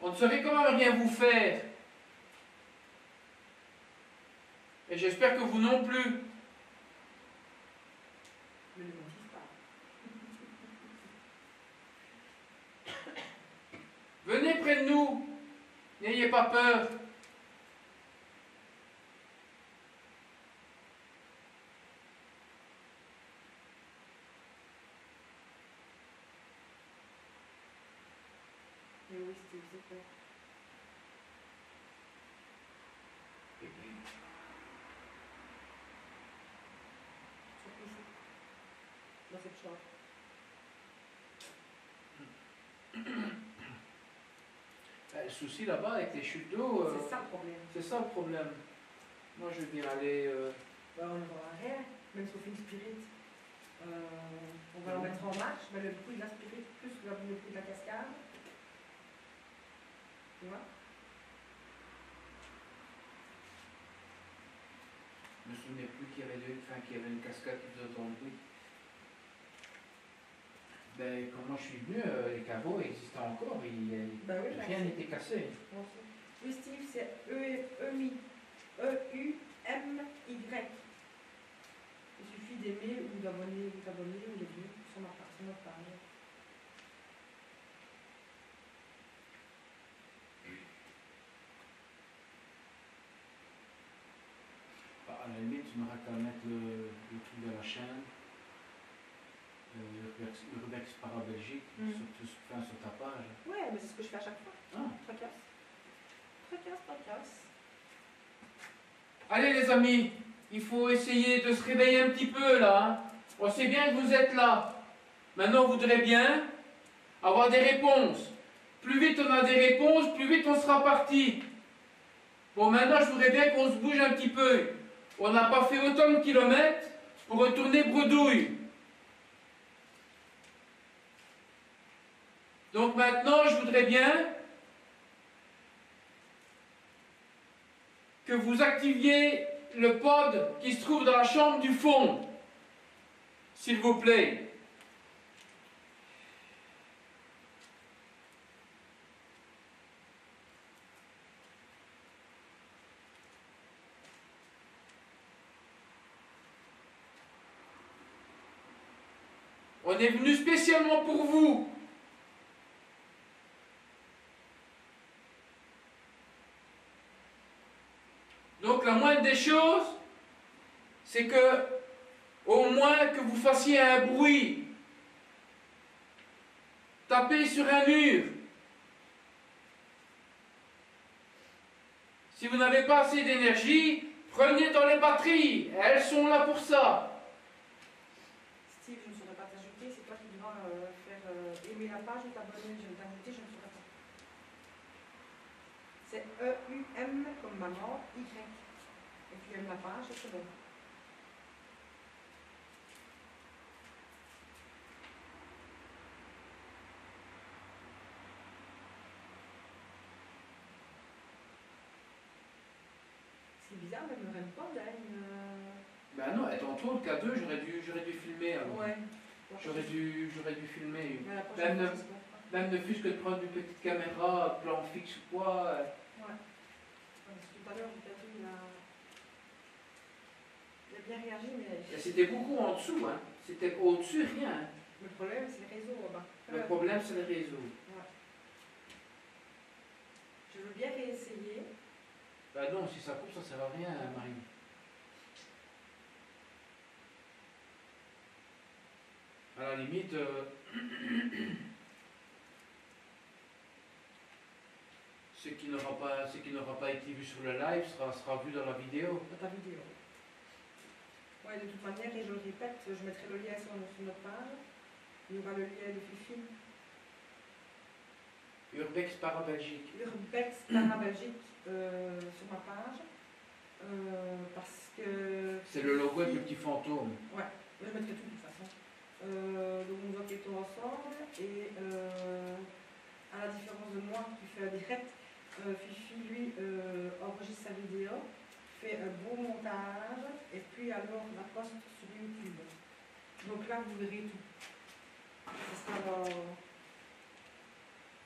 On ne saurait quand même rien vous faire. Et j'espère que vous non plus. Venez près de nous. N'ayez pas peur. Ben, Le souci là-bas avec les chutes d'eau, euh, C'est ça le problème. c'est ça le problème. Moi je veux bien aller. euh, Bah, on ne voit rien, même si on fait une spirit. Euh, on va le mettre en marche, mais le bruit de la spirit plus le bruit de la cascade. Tu vois Je me souvenais plus qu'il y avait, deux- enfin, qu'il y avait une cascade qui faisait autant de bruit. Ben, quand moi je suis venu, euh, les caveaux existaient encore, Bah oui, rien n'était cassé. Oui, Steve, c'est E- E-U-M-Y. Il suffit d'aimer ou d'abonner ou d'abonner ou les deux sur ma page, sur notre page. Bah, à la limite, tu n'auras qu'à mettre le, le truc de la chaîne, euh, Urbex, Urbex Para-Belgique, Mm. sur, tout- enfin, sur ta page. Ouais, mais c'est ce que je fais à chaque fois. Ah. Tracasse. Tracasse, tracasse. Allez les amis, il faut essayer de se réveiller un petit peu là. hein. On sait bien que vous êtes là. Maintenant, vous voudrez bien avoir des réponses. Plus vite on a des réponses, plus vite on sera parti. Bon, maintenant, je voudrais bien qu'on se bouge un petit peu. On n'a pas fait autant de kilomètres pour retourner bredouille. Donc maintenant, je voudrais bien que vous activiez le pod qui se trouve dans la chambre du fond. S'il vous plaît. On est venu spécialement pour vous. Donc la moindre des choses, c'est que au moins que vous fassiez un bruit. Tapez sur un mur. Si vous n'avez pas assez d'énergie, prenez dans les batteries. Elles sont là pour ça. Steve, je ne saurais pas t'ajouter, c'est toi qui devras euh, faire euh, aimer la page t'abonner. Je t'ajouter, je ne saurais pas. C'est E-U-M comme maman, Y. La page, et c'est bizarre, mais me rêve pas là, une. Ben non, tantôt, le K2, j'aurais dû, j'aurais dû filmer. alors. Ouais, J'aurais dû, j'aurais dû filmer. La Même ne-. Même ne fût-ce que de prendre une petite caméra, plan fixe ou quoi. euh, Ouais. Parce que tout à l'heure, j'ai vu, il C'était beaucoup en dessous, hein. C'était au-dessus, rien. le problème, c'est le réseau là-bas. Le problème, c'est le réseau. Je veux bien réessayer. Bah non, si ça coupe, ça sert à rien, hein, Marie. À la limite, euh, ce qui n'aura pas, ce qui n'aura pas été vu sur le live sera, sera vu dans la vidéo. dans ta vidéo. Ouais, de toute manière, et je le répète, je mettrai le lien sur, notre page. Il y aura le lien de Fifi. Urbex para Belgique. Urbex Para Belgique euh, sur ma page. Euh, parce que. C'est le logo le petit fantôme. Ouais, je mettrai tout de toute façon. Euh, donc nous enquêtons ensemble et à la différence de moi qui fais un direct, Fifi lui enregistre sa vidéo, fait un beau montage et puis alors la poste sur YouTube. Donc là vous verrez tout. Ça sera dans...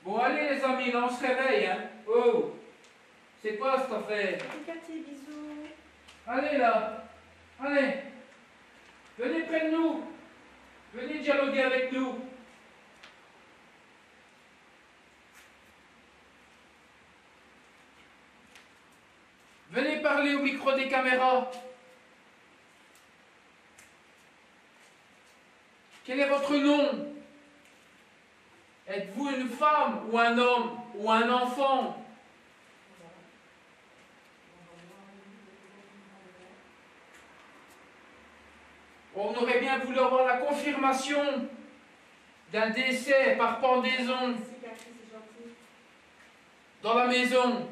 Bon, allez les amis, là on se réveille, hein. Oh C'est quoi cette affaire? Cathy, bisous Allez là Allez Venez près de nous Venez dialoguer avec nous Venez parler caméras. Quel est votre nom? Êtes-vous une femme ou un homme ou un enfant? On aurait bien voulu avoir la confirmation d'un décès par pendaison. Dans la maison.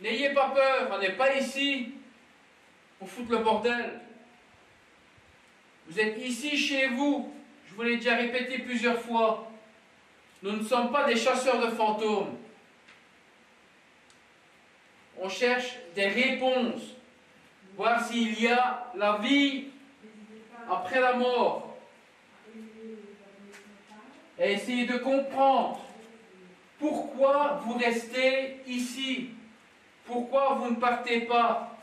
N'ayez pas peur, on n'est pas ici pour foutre le bordel. Vous êtes ici chez vous, je vous l'ai déjà répété plusieurs fois. Nous ne sommes pas des chasseurs de fantômes. On cherche des réponses, voir s'il y a la vie après la mort et essayer de comprendre pourquoi vous restez ici, pourquoi vous ne partez pas?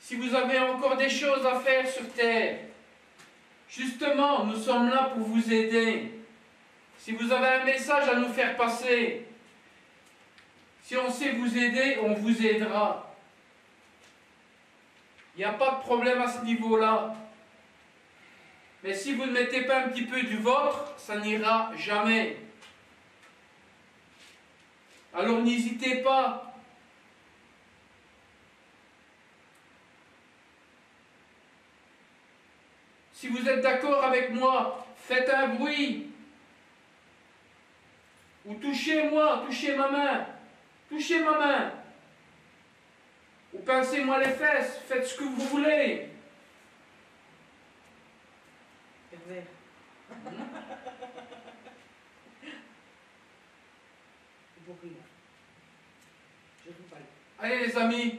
Si vous avez encore des choses à faire sur Terre, justement, nous sommes là pour vous aider. Si vous avez un message à nous faire passer, si on sait vous aider, on vous aidera. Il n'y a pas de problème à ce niveau-là. Mais si vous ne mettez pas un petit peu du vôtre, ça n'ira jamais. Alors n'hésitez pas. Si vous êtes d'accord avec moi, faites un bruit. Ou touchez-moi, touchez ma main. Touchez ma main. Ou pincez-moi les fesses, faites ce que vous voulez. Pervers. Pour rire. Je vous parle. Allez les amis.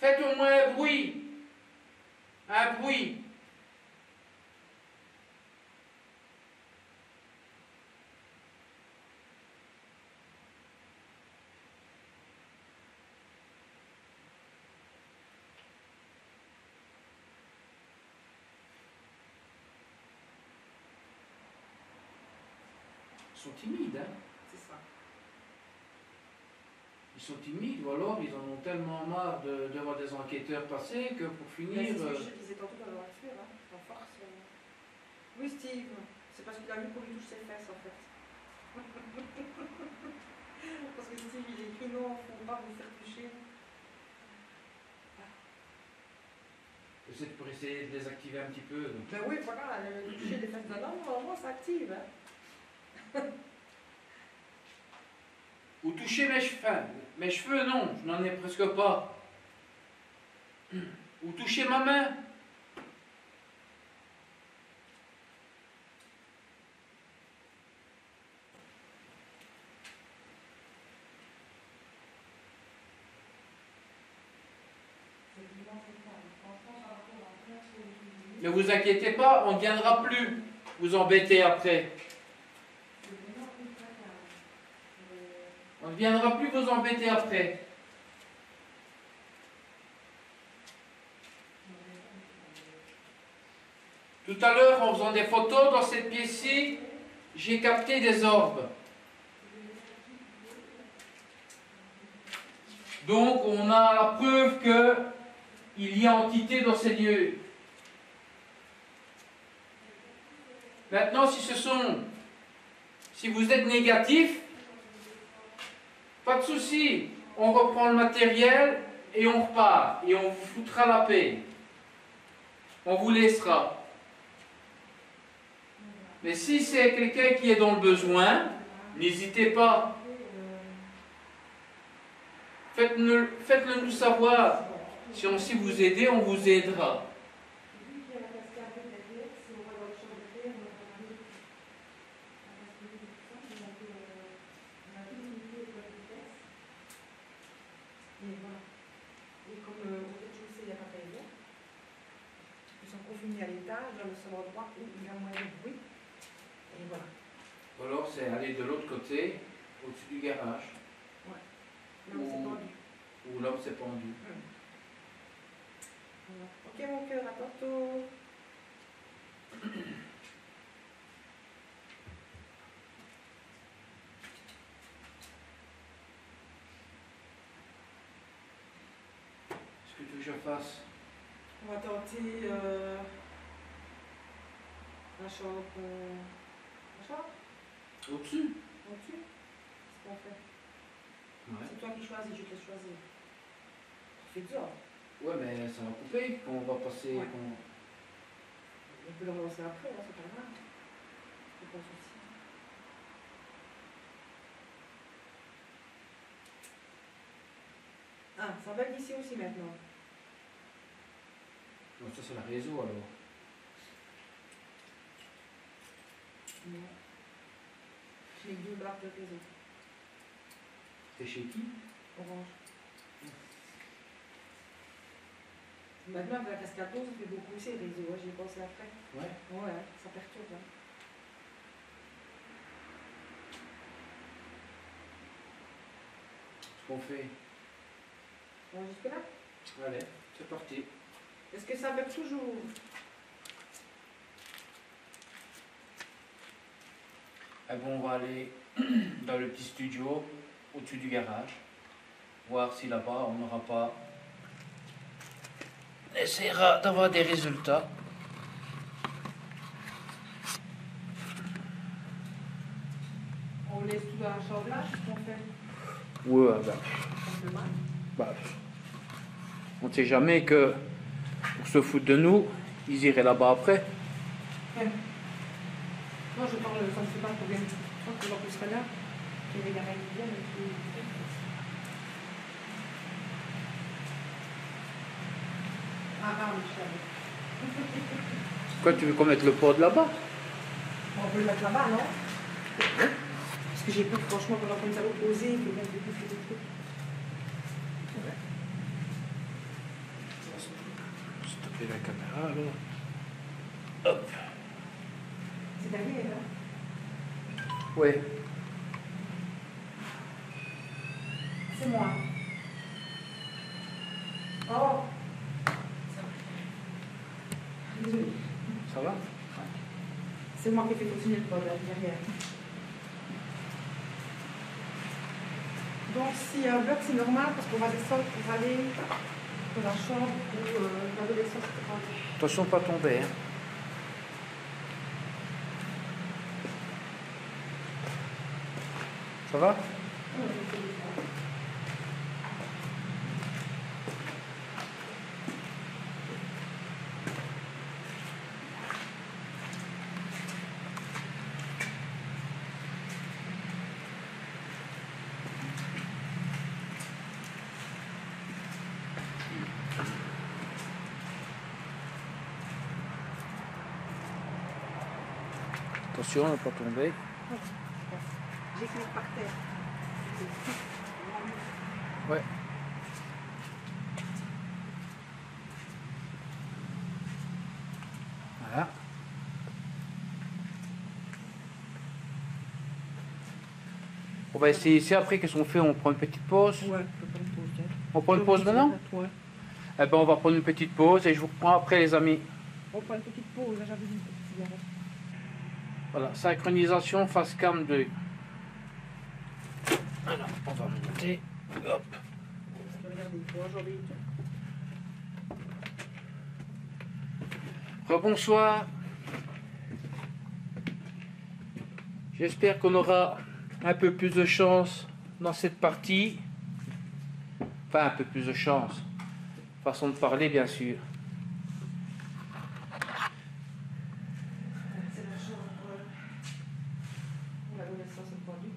Faites au moins un bruit. Un bruit. Ils sont timides, hein C'est ça. Ils sont timides ou alors ils en ont tellement marre de, de voir des enquêteurs passer que pour finir. c'est ce que euh, je te disais tantôt dans voiture, hein, en force. euh. Oui, Steve, c'est parce qu'il a vu qu'on lui touche ses fesses en fait. parce que Steve, il écrit non, il ne faut pas vous faire toucher. c'est pour essayer de les activer un petit peu. donc. Ben oui, voilà, le toucher des fesses d'un homme, normalement, ça active. Hein. ou toucher mes cheveux. Mes cheveux, non, je n'en ai presque pas. Ou toucher ma main. Ne vous inquiétez pas, on ne viendra plus vous embêter après. On ne viendra plus vous embêter après. Tout à l'heure, en faisant des photos dans cette pièce-ci, j'ai capté des orbes. Donc, on a la preuve qu'il y a entité dans ces lieux. Maintenant, si ce sont, si vous êtes négatif, pas de souci, on reprend le matériel et on repart et on vous foutra la paix. On vous laissera. Mais si c'est quelqu'un qui est dans le besoin, n'hésitez pas. Faites-le faites nous savoir. Si on sait vous aider, on vous aidera. Et voilà. Et comme euh, au rez-de-chaussée, il n'y a pas de ils sont confinés à l'étage, dans le seul endroit où il y a moins de bruit. Et voilà. Ou alors c'est aller de l'autre côté, au-dessus du garage, Là où c'est Ou- tendu. où l'homme s'est pendu. Voilà. Ok mon cœur, à tantôt. Est-ce que tu veux que je fasse? On va tenter euh, la chambre. euh, la chambre Au-dessus Qu'on fait Ouais. C'est toi qui choisis, je te choisis. Fais ça. Ouais, mais ça va couper. On va passer. Ouais. qu'on- On peut le relancer après, hein, c'est pas grave. C'est pas souci. Ah, ça va être ici aussi maintenant. Non, ça c'est la réseau alors. Non. J'ai deux barres de réseau. T'es chez qui? Orange. Maintenant, avec la cascade, ça fait beaucoup les réseaux. hein, J'y pensé après. Ouais. Ouais, ça perturbe. hein. Ce qu'on fait. On va jusque-là? Allez, c'est parti. Est-ce que ça bug toujours? Ah bon, on va aller dans le petit studio au-dessus du garage, voir si là-bas on n'aura pas. On essaiera d'avoir des résultats. On laisse tout dans la chambre là Qu'est-ce qu'on fait? Ouais, bah, bah, on ne sait jamais que pour se foutre de nous, ils iraient là-bas après. Non, je parle, ça ne fait pas de problème. Je crois que plus là, il y avait des gamins qui viennent et qui. Ah, ah, oui, je savais. Quoi, tu veux qu'on mette le pod là-bas? On peut le mettre là-bas, non? Parce que j'ai peur, franchement, qu'on nous a opposé, que bien de bouffer des trucs. Stopper la caméra alors. C'est derrière, Ouais. C'est moi. Oh Désolée. Ça va? C'est moi qui ai fait continuer le là, derrière. Donc a un bloc, c'est normal parce qu'on va descendre pour aller dans la chambre où euh, l'adolescence. Attention, pas tomber. Hein. Attention, ne pas tomber. J'ai fini par terre. Ouais. Voilà. On va essayer ici. Après, qu'est-ce qu'on fait? On prend une petite pause? Ouais. On prend une pause maintenant? Ouais. Eh ben, on va prendre une petite pause et je vous reprends après, les amis. On prend une petite pause, j'avais une petite cigarette. Voilà, synchronisation face cam 2. Alors, on va monter. Hop. Je vais Rebonsoir. J'espère qu'on aura un peu plus de chance dans cette partie. Enfin, un peu plus de chance. Façon de parler, bien sûr. C'est la chambre. euh, pour l'adolescence et le pendu.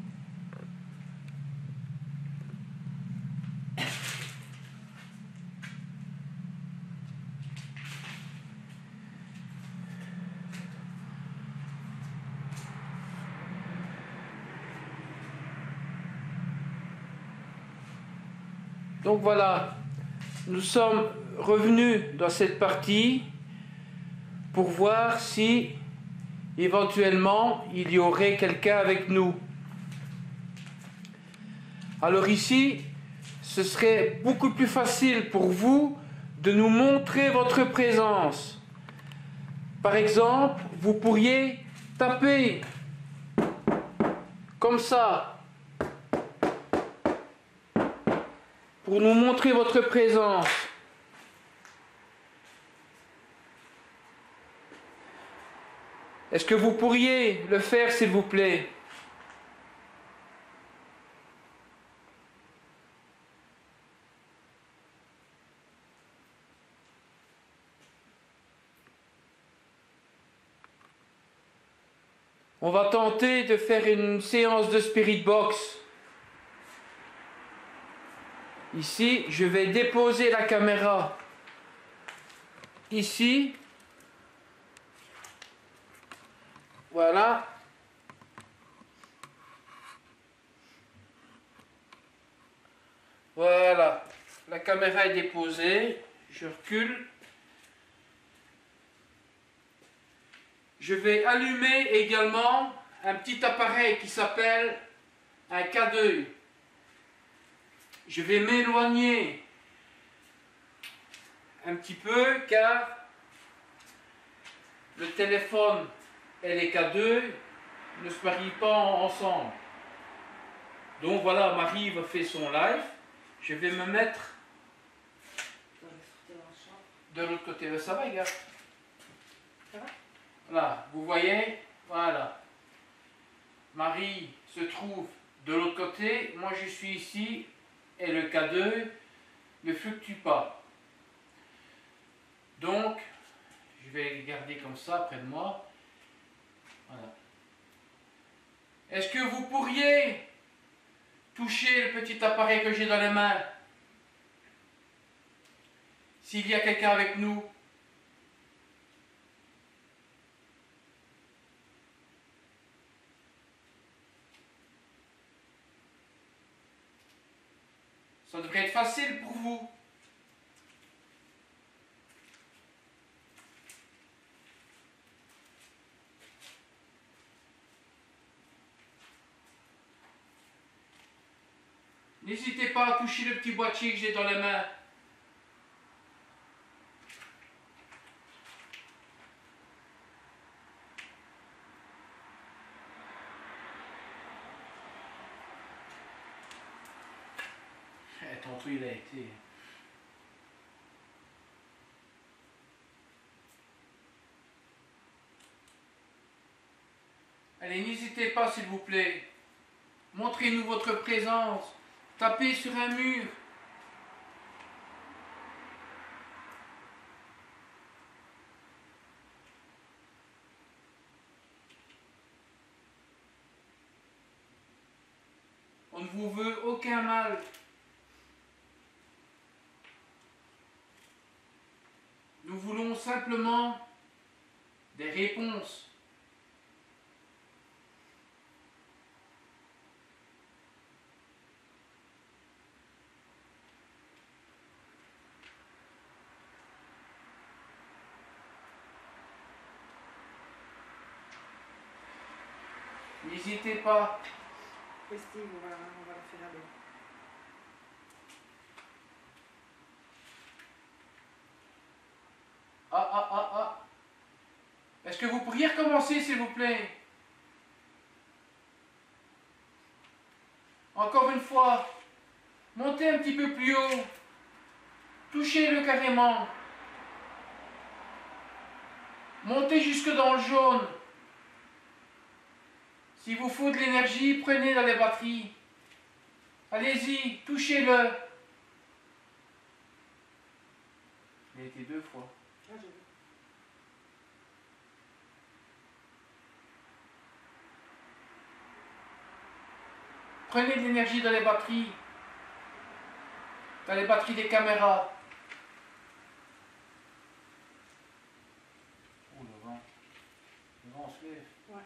Voilà, nous sommes revenus dans cette partie pour voir si éventuellement il y aurait quelqu'un avec nous. Alors ici, ce serait beaucoup plus facile pour vous de nous montrer votre présence. Par exemple, vous pourriez taper comme ça pour nous montrer votre présence. Est-ce que vous pourriez le faire, s'il vous plaît? On va tenter de faire une séance de spirit box. Ici, je vais déposer la caméra. Ici. Voilà. Voilà. La caméra est déposée. Je recule. Je vais allumer également un petit appareil qui s'appelle un K2. Je vais m'éloigner un petit peu car le téléphone et les K2 ne se marient pas ensemble. Donc voilà, Marie va faire son live. Je vais me mettre de l'autre côté. Ça va, gars? Ça va? Voilà, vous voyez? Voilà. Marie se trouve de l'autre côté. Moi, je suis ici. Et le K2 ne fluctue pas. Donc, je vais le garder comme ça près de moi. Voilà. Est-ce que vous pourriez toucher le petit appareil que j'ai dans les mains? S'il y a quelqu'un avec nous? Ça devrait être facile pour vous. N'hésitez pas à toucher le petit boîtier que j'ai dans les mains. Eh, Tantôt il a été. Allez, n'hésitez pas s'il vous plaît. Montrez-nous votre présence. Tapez sur un mur. On ne vous veut aucun mal. Nous voulons simplement des réponses. N'hésitez pas. Oui, Steve, on va, on va la faire aller. Ah, ah, ah, ah. Est-ce que vous pourriez recommencer, s'il vous plaît? Encore une fois, montez un petit peu plus haut. Touchez-le carrément. Montez jusque dans le jaune. S'il vous faut de l'énergie, prenez dans les batteries. Allez-y, touchez-le. Il a été deux fois. Ah. Prenez de l'énergie dans les batteries. Dans les batteries des caméras. Oh le vent. Le vent se lève. Ouais.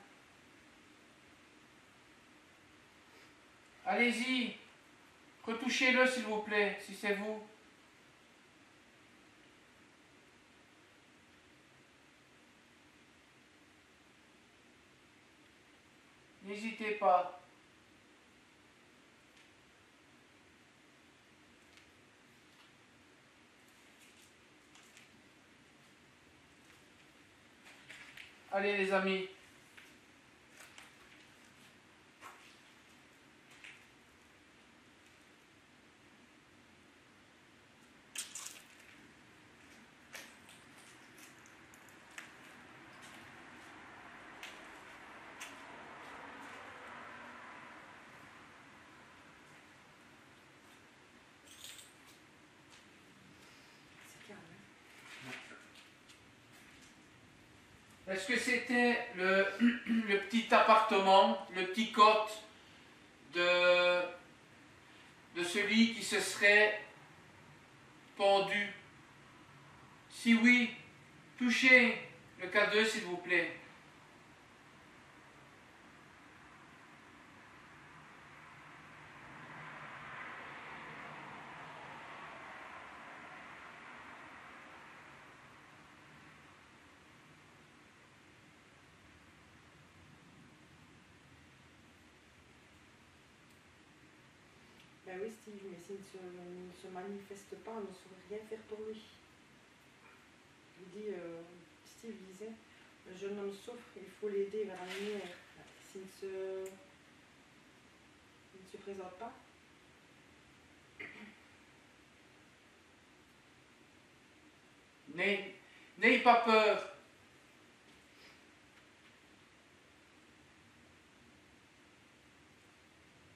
Allez-y. Retouchez-le s'il vous plaît, si c'est vous. N'hésitez pas. Allez les amis. Est-ce que c'était le, petit appartement, le petit cote de, de celui qui se serait pendu? Si oui, touchez le K2 s'il vous plaît. Ben oui, Steve, mais s'il ne se, manifeste pas, on ne saurait rien faire pour lui. Il dit, euh, Steve disait, le jeune homme souffre, il faut l'aider vers la lumière. S'il ne se, il ne se présente pas, n'ayez pas peur.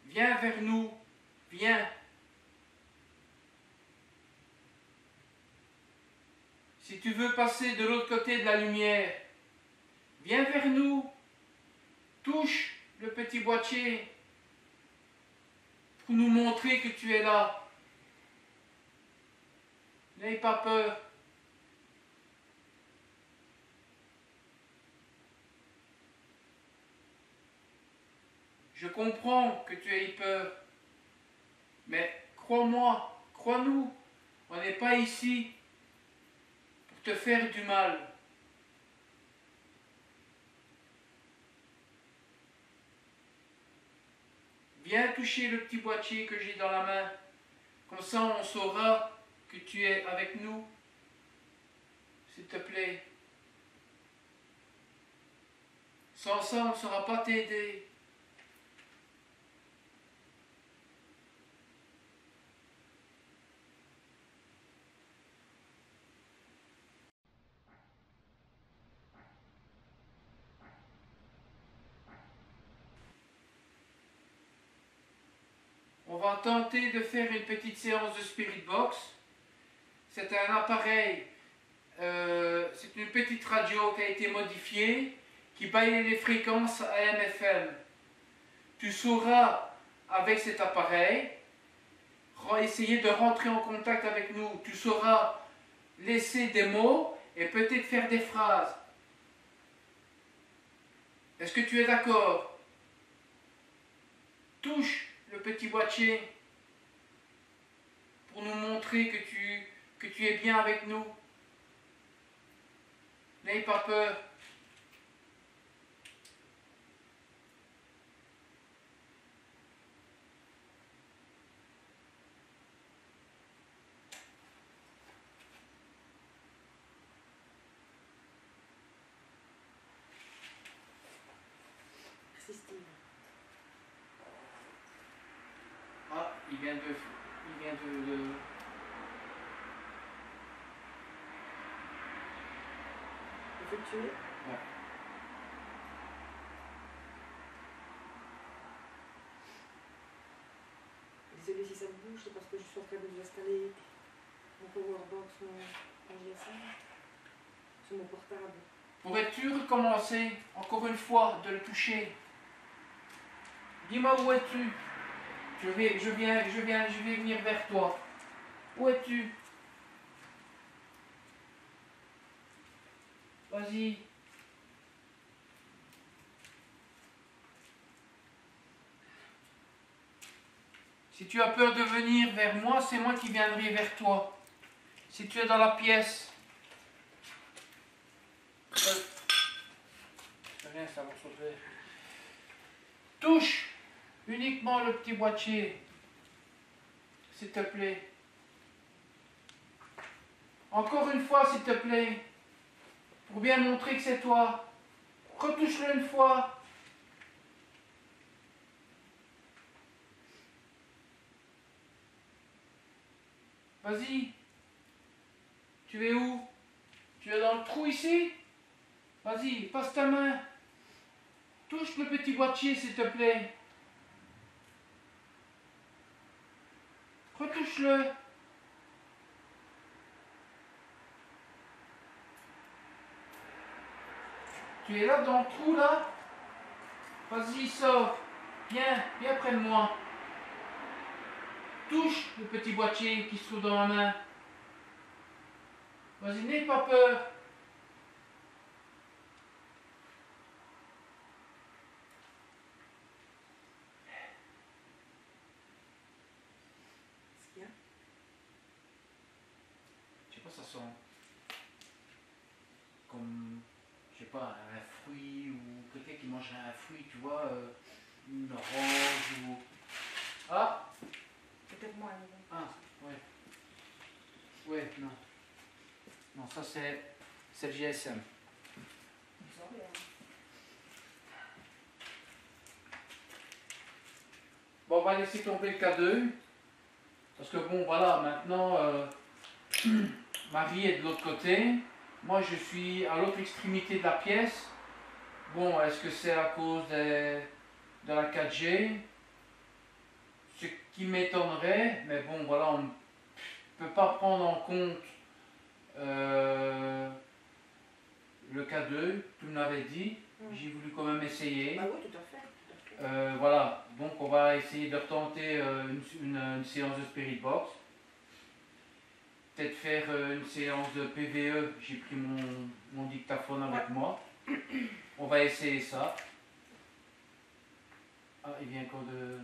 Viens vers nous. Viens. Si tu veux passer de l'autre côté de la lumière, viens vers nous. Touche le petit boîtier pour nous montrer que tu es là. N'aie pas peur. Je comprends que tu aies peur. Mais crois-moi, crois-nous, on n'est pas ici te faire du mal. Viens toucher le petit boîtier que j'ai dans la main. Comme ça, on saura que tu es avec nous. S'il te plaît. Sans ça, on ne saura pas t'aider. Va tenter de faire une petite séance de Spirit Box. C'est un appareil, euh, c'est une petite radio qui a été modifiée, qui baille les fréquences AM/FM. Tu sauras, avec cet appareil, re- essayer de rentrer en contact avec nous. Tu sauras laisser des mots et peut-être faire des phrases. Est-ce que tu es d'accord? Touche le petit boîtier pour nous montrer que tu, que tu es bien avec nous. N'aie pas peur. vient de. Il vient de. de- Effectué. Désolé si ça bouge, c'est parce que je suis en train de vous installer mon powerbox, mon, mon GSM, sur mon portable. Pourrais-tu recommencer encore une fois de le toucher Dis-moi où es-tu? Je, vais, je, viens, je, viens, je vais venir vers toi. Où es-tu? Vas-y. Si tu as peur de venir vers moi, c'est moi qui viendrai vers toi. Si tu es dans la pièce, euh, rien, ça va sauter. Touche uniquement le petit boîtier, s'il te plaît. Encore une fois, s'il te plaît, pour bien montrer que c'est toi. Retouche-le une fois. Vas-y. Tu es où? Tu es dans le trou ici? Vas-y, passe ta main. Touche le petit boîtier, s'il te plaît. Retouche-le. Tu es là dans le trou, là? Vas-y, sors. Viens, viens près de moi. Touche le petit boîtier qui se trouve dans ma main. Vas-y, n'aie pas peur. Qu'est-ce qu'il y a Je sais pas, ça sent comme, je sais pas, un fruit ou quelqu'un qui mangerait un fruit, tu vois, euh, une orange ou... Ah Peut-être moi. mais bon. Ah, ouais. Ouais, non. Non, ça c'est, le GSM. Bon, on va laisser tomber le K2. Parce que bon, voilà, maintenant, euh, Marie est de l'autre côté. Moi, je suis à l'autre extrémité de la pièce. Bon, est-ce que c'est à cause de la 4G Ce qui m'étonnerait, mais bon, voilà, on ne peut pas prendre en compte euh, le K2, tu me l'avais dit. Mm. J'ai voulu quand même essayer. Bah oui, tout à fait. Tout à fait. Euh, voilà, donc on va essayer de retenter euh, une, une- une séance de Spirit Box. Peut-être faire une séance de PVE. J'ai pris mon, mon dictaphone avec moi. On va essayer ça. Ah, il vient encore de.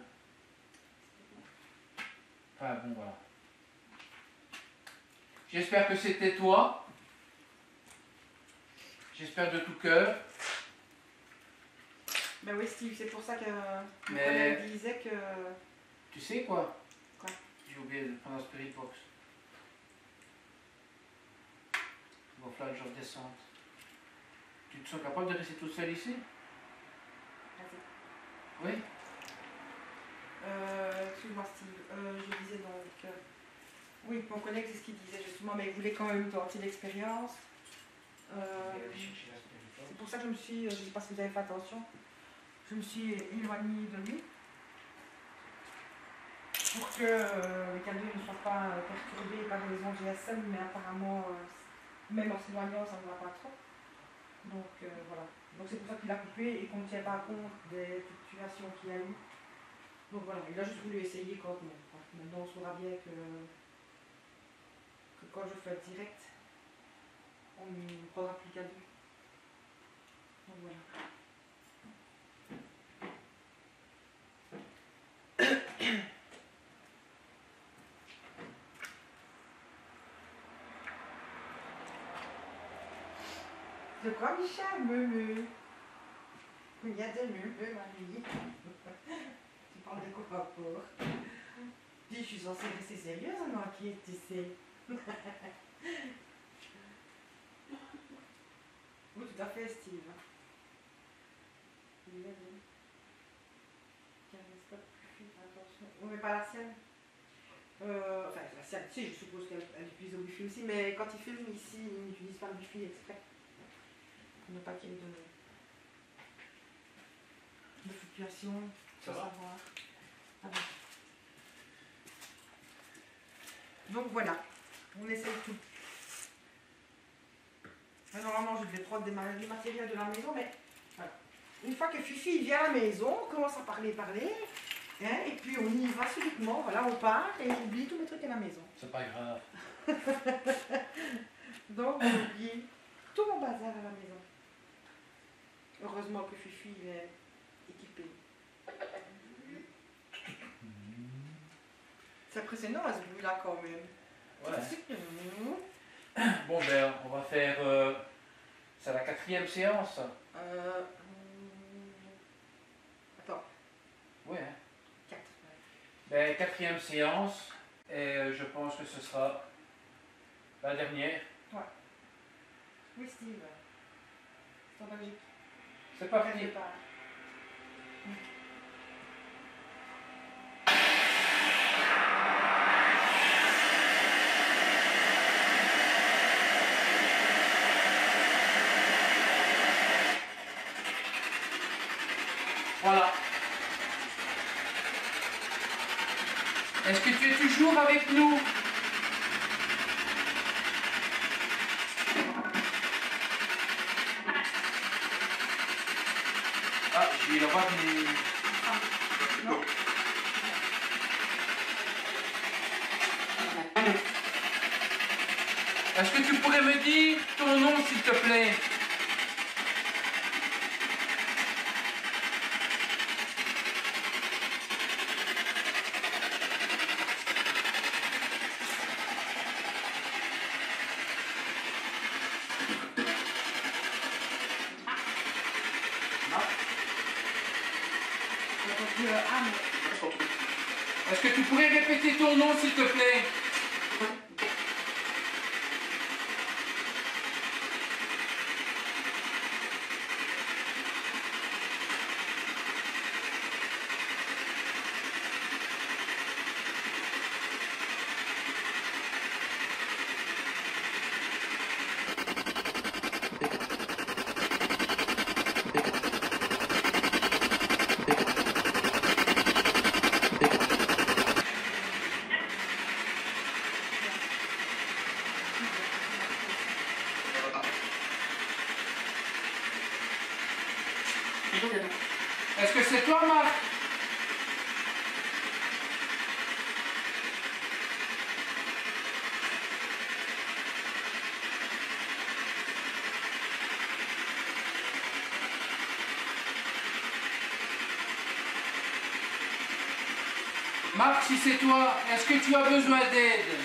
Enfin bon, voilà. J'espère que c'était toi. J'espère de tout cœur. Ben oui, Steve, c'est pour ça que mon Mais- collègue disait que. Tu sais quoi? Quoi? J'ai oublié de prendre la Spirit Box. Il va falloir que je redescende. Tu te sens capable de rester toute seule ici? Oui Euh, Excuse-moi, Steve. Euh, je disais donc. euh, oui, mon collègue, c'est ce qu'il disait justement, mais il voulait quand même tenter l'expérience. Euh, c'est pour ça que je me suis. Je ne sais pas si vous avez fait attention. Je me suis éloignée de lui. Pour que euh, les cadeaux ne soient pas euh, perturbés par les ondes GSM, mais apparemment, euh, même en s'éloignant, ça ne va pas trop. Donc euh, voilà. Donc c'est pour ça qu'il a coupé et qu'on ne tient pas compte des fluctuations qu'il y a eu. Donc voilà, il a juste voulu essayer quand quoi. Maintenant on saura bien que, quand je fais direct, on ne prendra plus qu'à deux. Donc voilà. De quoi, Michel Meume. Il y a des meumes, Marie. tu parles de quoi rapport Dis, je suis censée rester sérieuse, non, qui tu sais Oui, tout à fait, Steve. Il est bien. Tiens, n'est-ce pas plus Attention. Oui, mais pas la sienne. Euh, enfin, la CRT, je suppose qu'elle elle utilise le Wi-Fi aussi, mais quand ils filment ici, ils n'utilisent pas le Wi-Fi exprès. Pour ne pas qu'il y ait de, de fluctuations, Ça va savoir. Ah bon. Donc voilà, on essaye tout. Mais Normalement, je devais prendre des matériel de la maison, mais voilà. Une fois que Fifi vient à la maison, on commence à parler, parler, hein, et puis on y va subitement, voilà, on part et on oublie tous les trucs à la maison. C'est pas grave. Donc j'ai oublié tout mon bazar à la maison. Heureusement que Fifi il est équipé. C'est impressionnant à ce bruit-là quand même. Ouais. Bon ben, on va faire. euh, c'est la quatrième séance. Euh, Attends, Ouais. hein. 4. Ben, quatrième séance. Et euh, je pense que ce sera la dernière. Oui, Steve. C'est en Belgique. C'est pas avec nous Est-ce que tu pourrais répéter ton nom, s'il te plaît Est-ce que c'est toi, Marc Marc, si c'est toi, est-ce que tu as besoin d'aide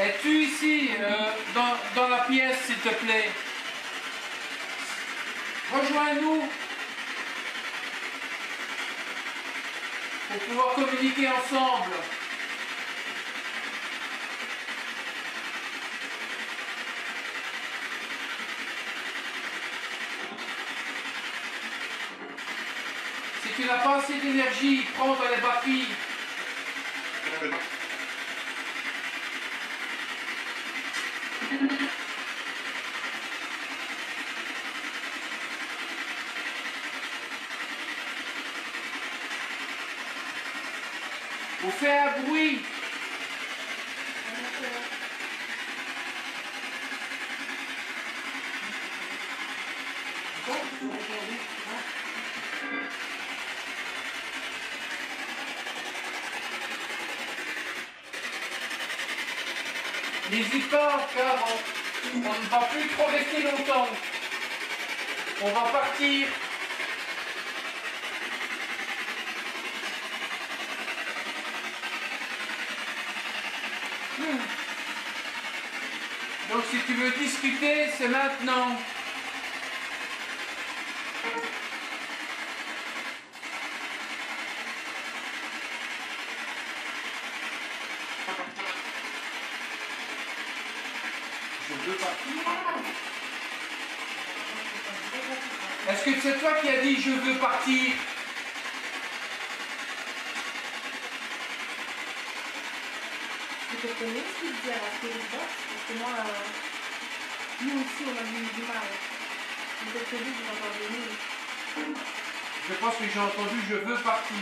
Es-tu ici, euh, dans, dans la pièce, s'il te plaît Rejoins-nous pour pouvoir communiquer ensemble. Si tu n'as pas assez d'énergie, prends dans les batteries. Vous faites un bruit. Car on, on ne va plus trop rester longtemps. On va partir. Donc si tu veux discuter, c'est maintenant. Est-ce que c'est toi qui as dit je veux partir Tu te connais ce qu'il dit à la Box Parce que moi, euh, nous aussi, on a eu du mal. Peut-être que lui, entendez mieux. Je pense que j'ai entendu je veux partir.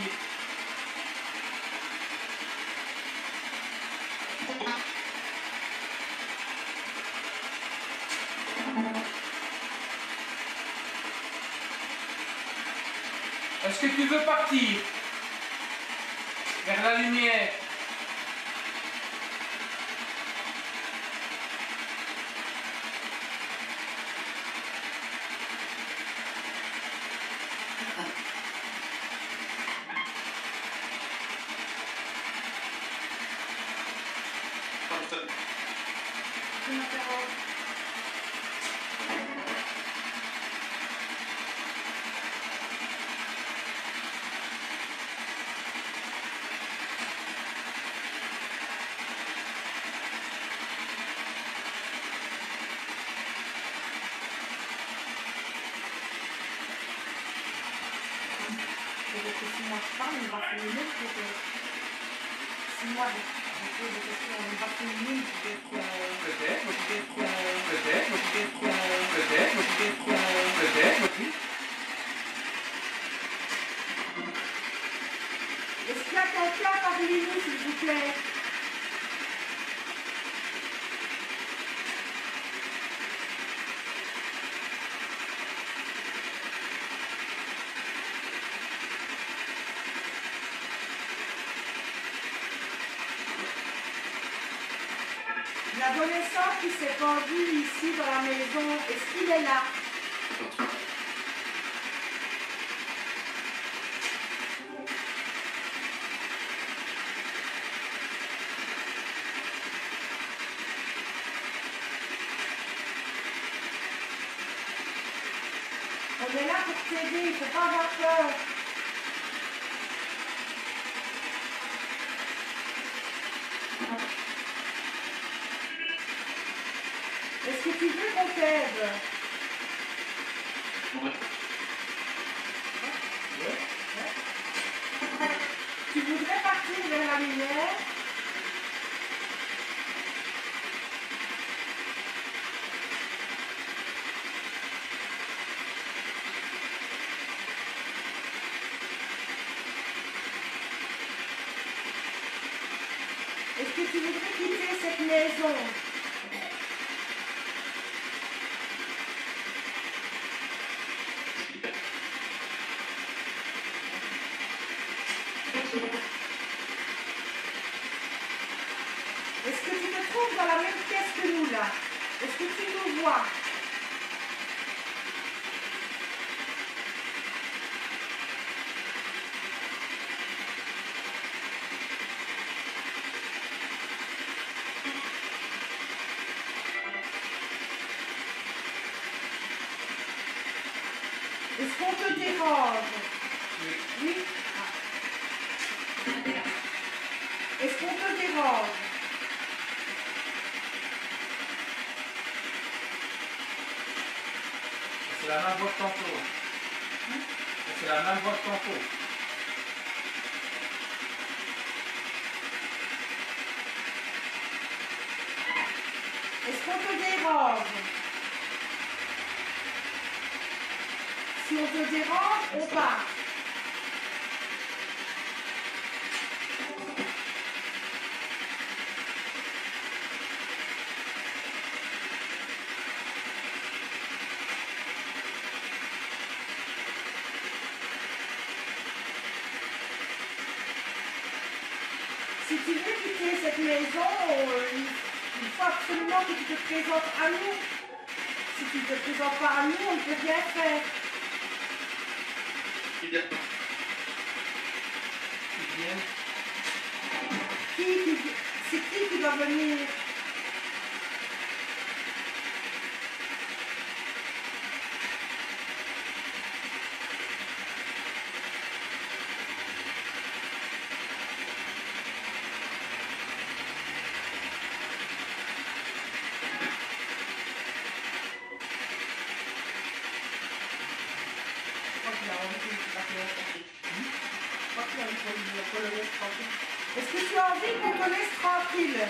Est-ce que tu veux partir vers la lumière Tu m'interroges. Peut-être que si moi je parle, il va féminin, peut-être. Si moi je je pose des questions, il va féminin, peut-être que... Peut-être, Peut-être que... peut-être, Peut-être que... peut-être, Peut-être que... peut-être aussi. Est-ce qu'il y a quelqu'un parmi nous, s'il vous plaît L'adolescent qui s'est pendu ici dans la maison, est-ce qu'il est là On est là pour t'aider, il ne faut pas avoir peur. Est-ce que tu veux qu'on t'aide Tu voudrais partir vers la lumière Est-ce que tu voudrais quitter qu'on te dérange Oui Ah. Est-ce qu'on te dérange C'est la même voix que tantôt. C'est la même voix que tantôt. Est-ce qu'on te dérange Te dérange, on part. Si tu veux quitter cette maison, euh, il faut absolument que tu te présentes à nous. Si tu ne te présentes pas à nous, on ne peut rien faire. Qui vient Ils viennent. Qui, qui- c'est qui qui doit venir Je crois qu'il a envie de se passer un café. Je crois qu'il a envie de- qu'on le laisse tranquille. Est-ce que tu as envie qu'on te laisse tranquille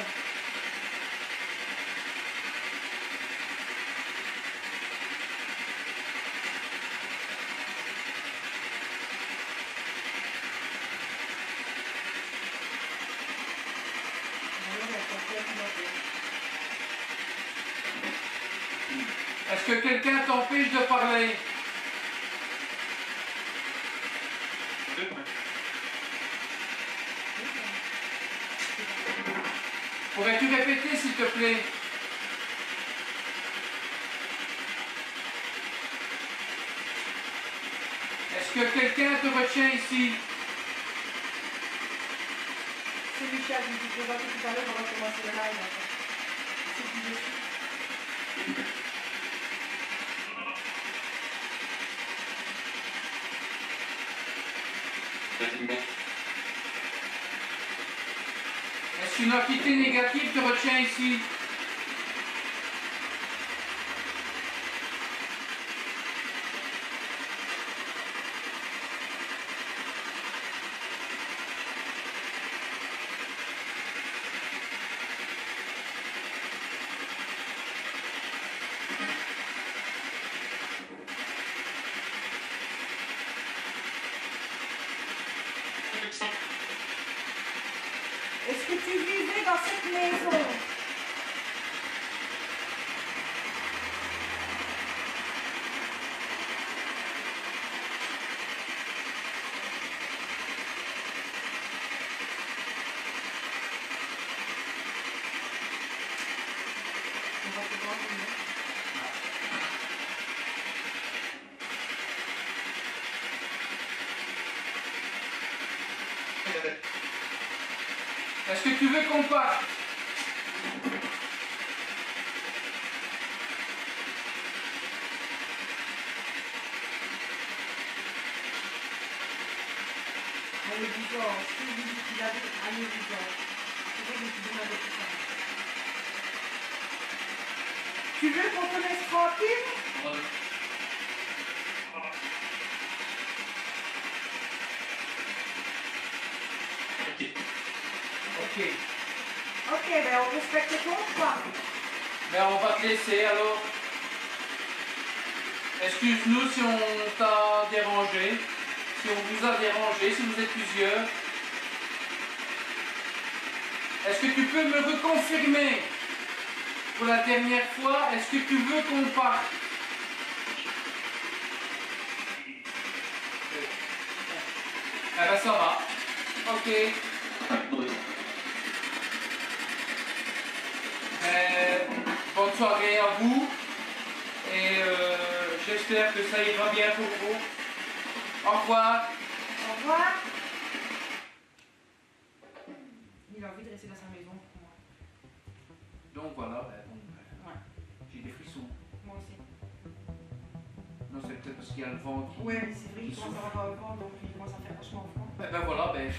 Alors, il y a quelqu'un qui va venir. Est-ce que quelqu'un t'empêche de parler. Pourrais-tu répéter s'il te plaît? Est-ce que quelqu'un te retient ici? C'est Michel qui vous présente tout à l'heure, on va commencer le live. en fait. C'est qui je suis. Est-ce entité négative retient ici. Est-ce que tu vivais dans cette maison Est-ce que tu veux qu'on parte? Allez, Victor, si vous dites qu'il avait allez, Victor. C'est vrai que je te demande tout ça. Tu veux qu'on te laisse tranquille Ok. Ok, ben on respecte ton choix. Ben on va alors. Excuse-nous si on t'a dérangé, si on vous a dérangé, si vous êtes plusieurs. Est-ce que tu peux me reconfirmer? Pour la dernière fois, est-ce que tu veux qu'on parte? Eh ben ça va. Ok. Euh, bonne soirée à vous et euh, j'espère que ça ira bien pour vous. Au revoir. Au revoir. Il a envie de rester dans sa maison pour moi. Donc voilà, ben, Ouais. j'ai des frissons. Moi aussi. Non, c'est peut-être parce qu'il y a le vent qui... Ouais, mais c'est vrai qu'il commence à avoir le vent, donc il commence à faire vachement froid. Ben, ben voilà, ben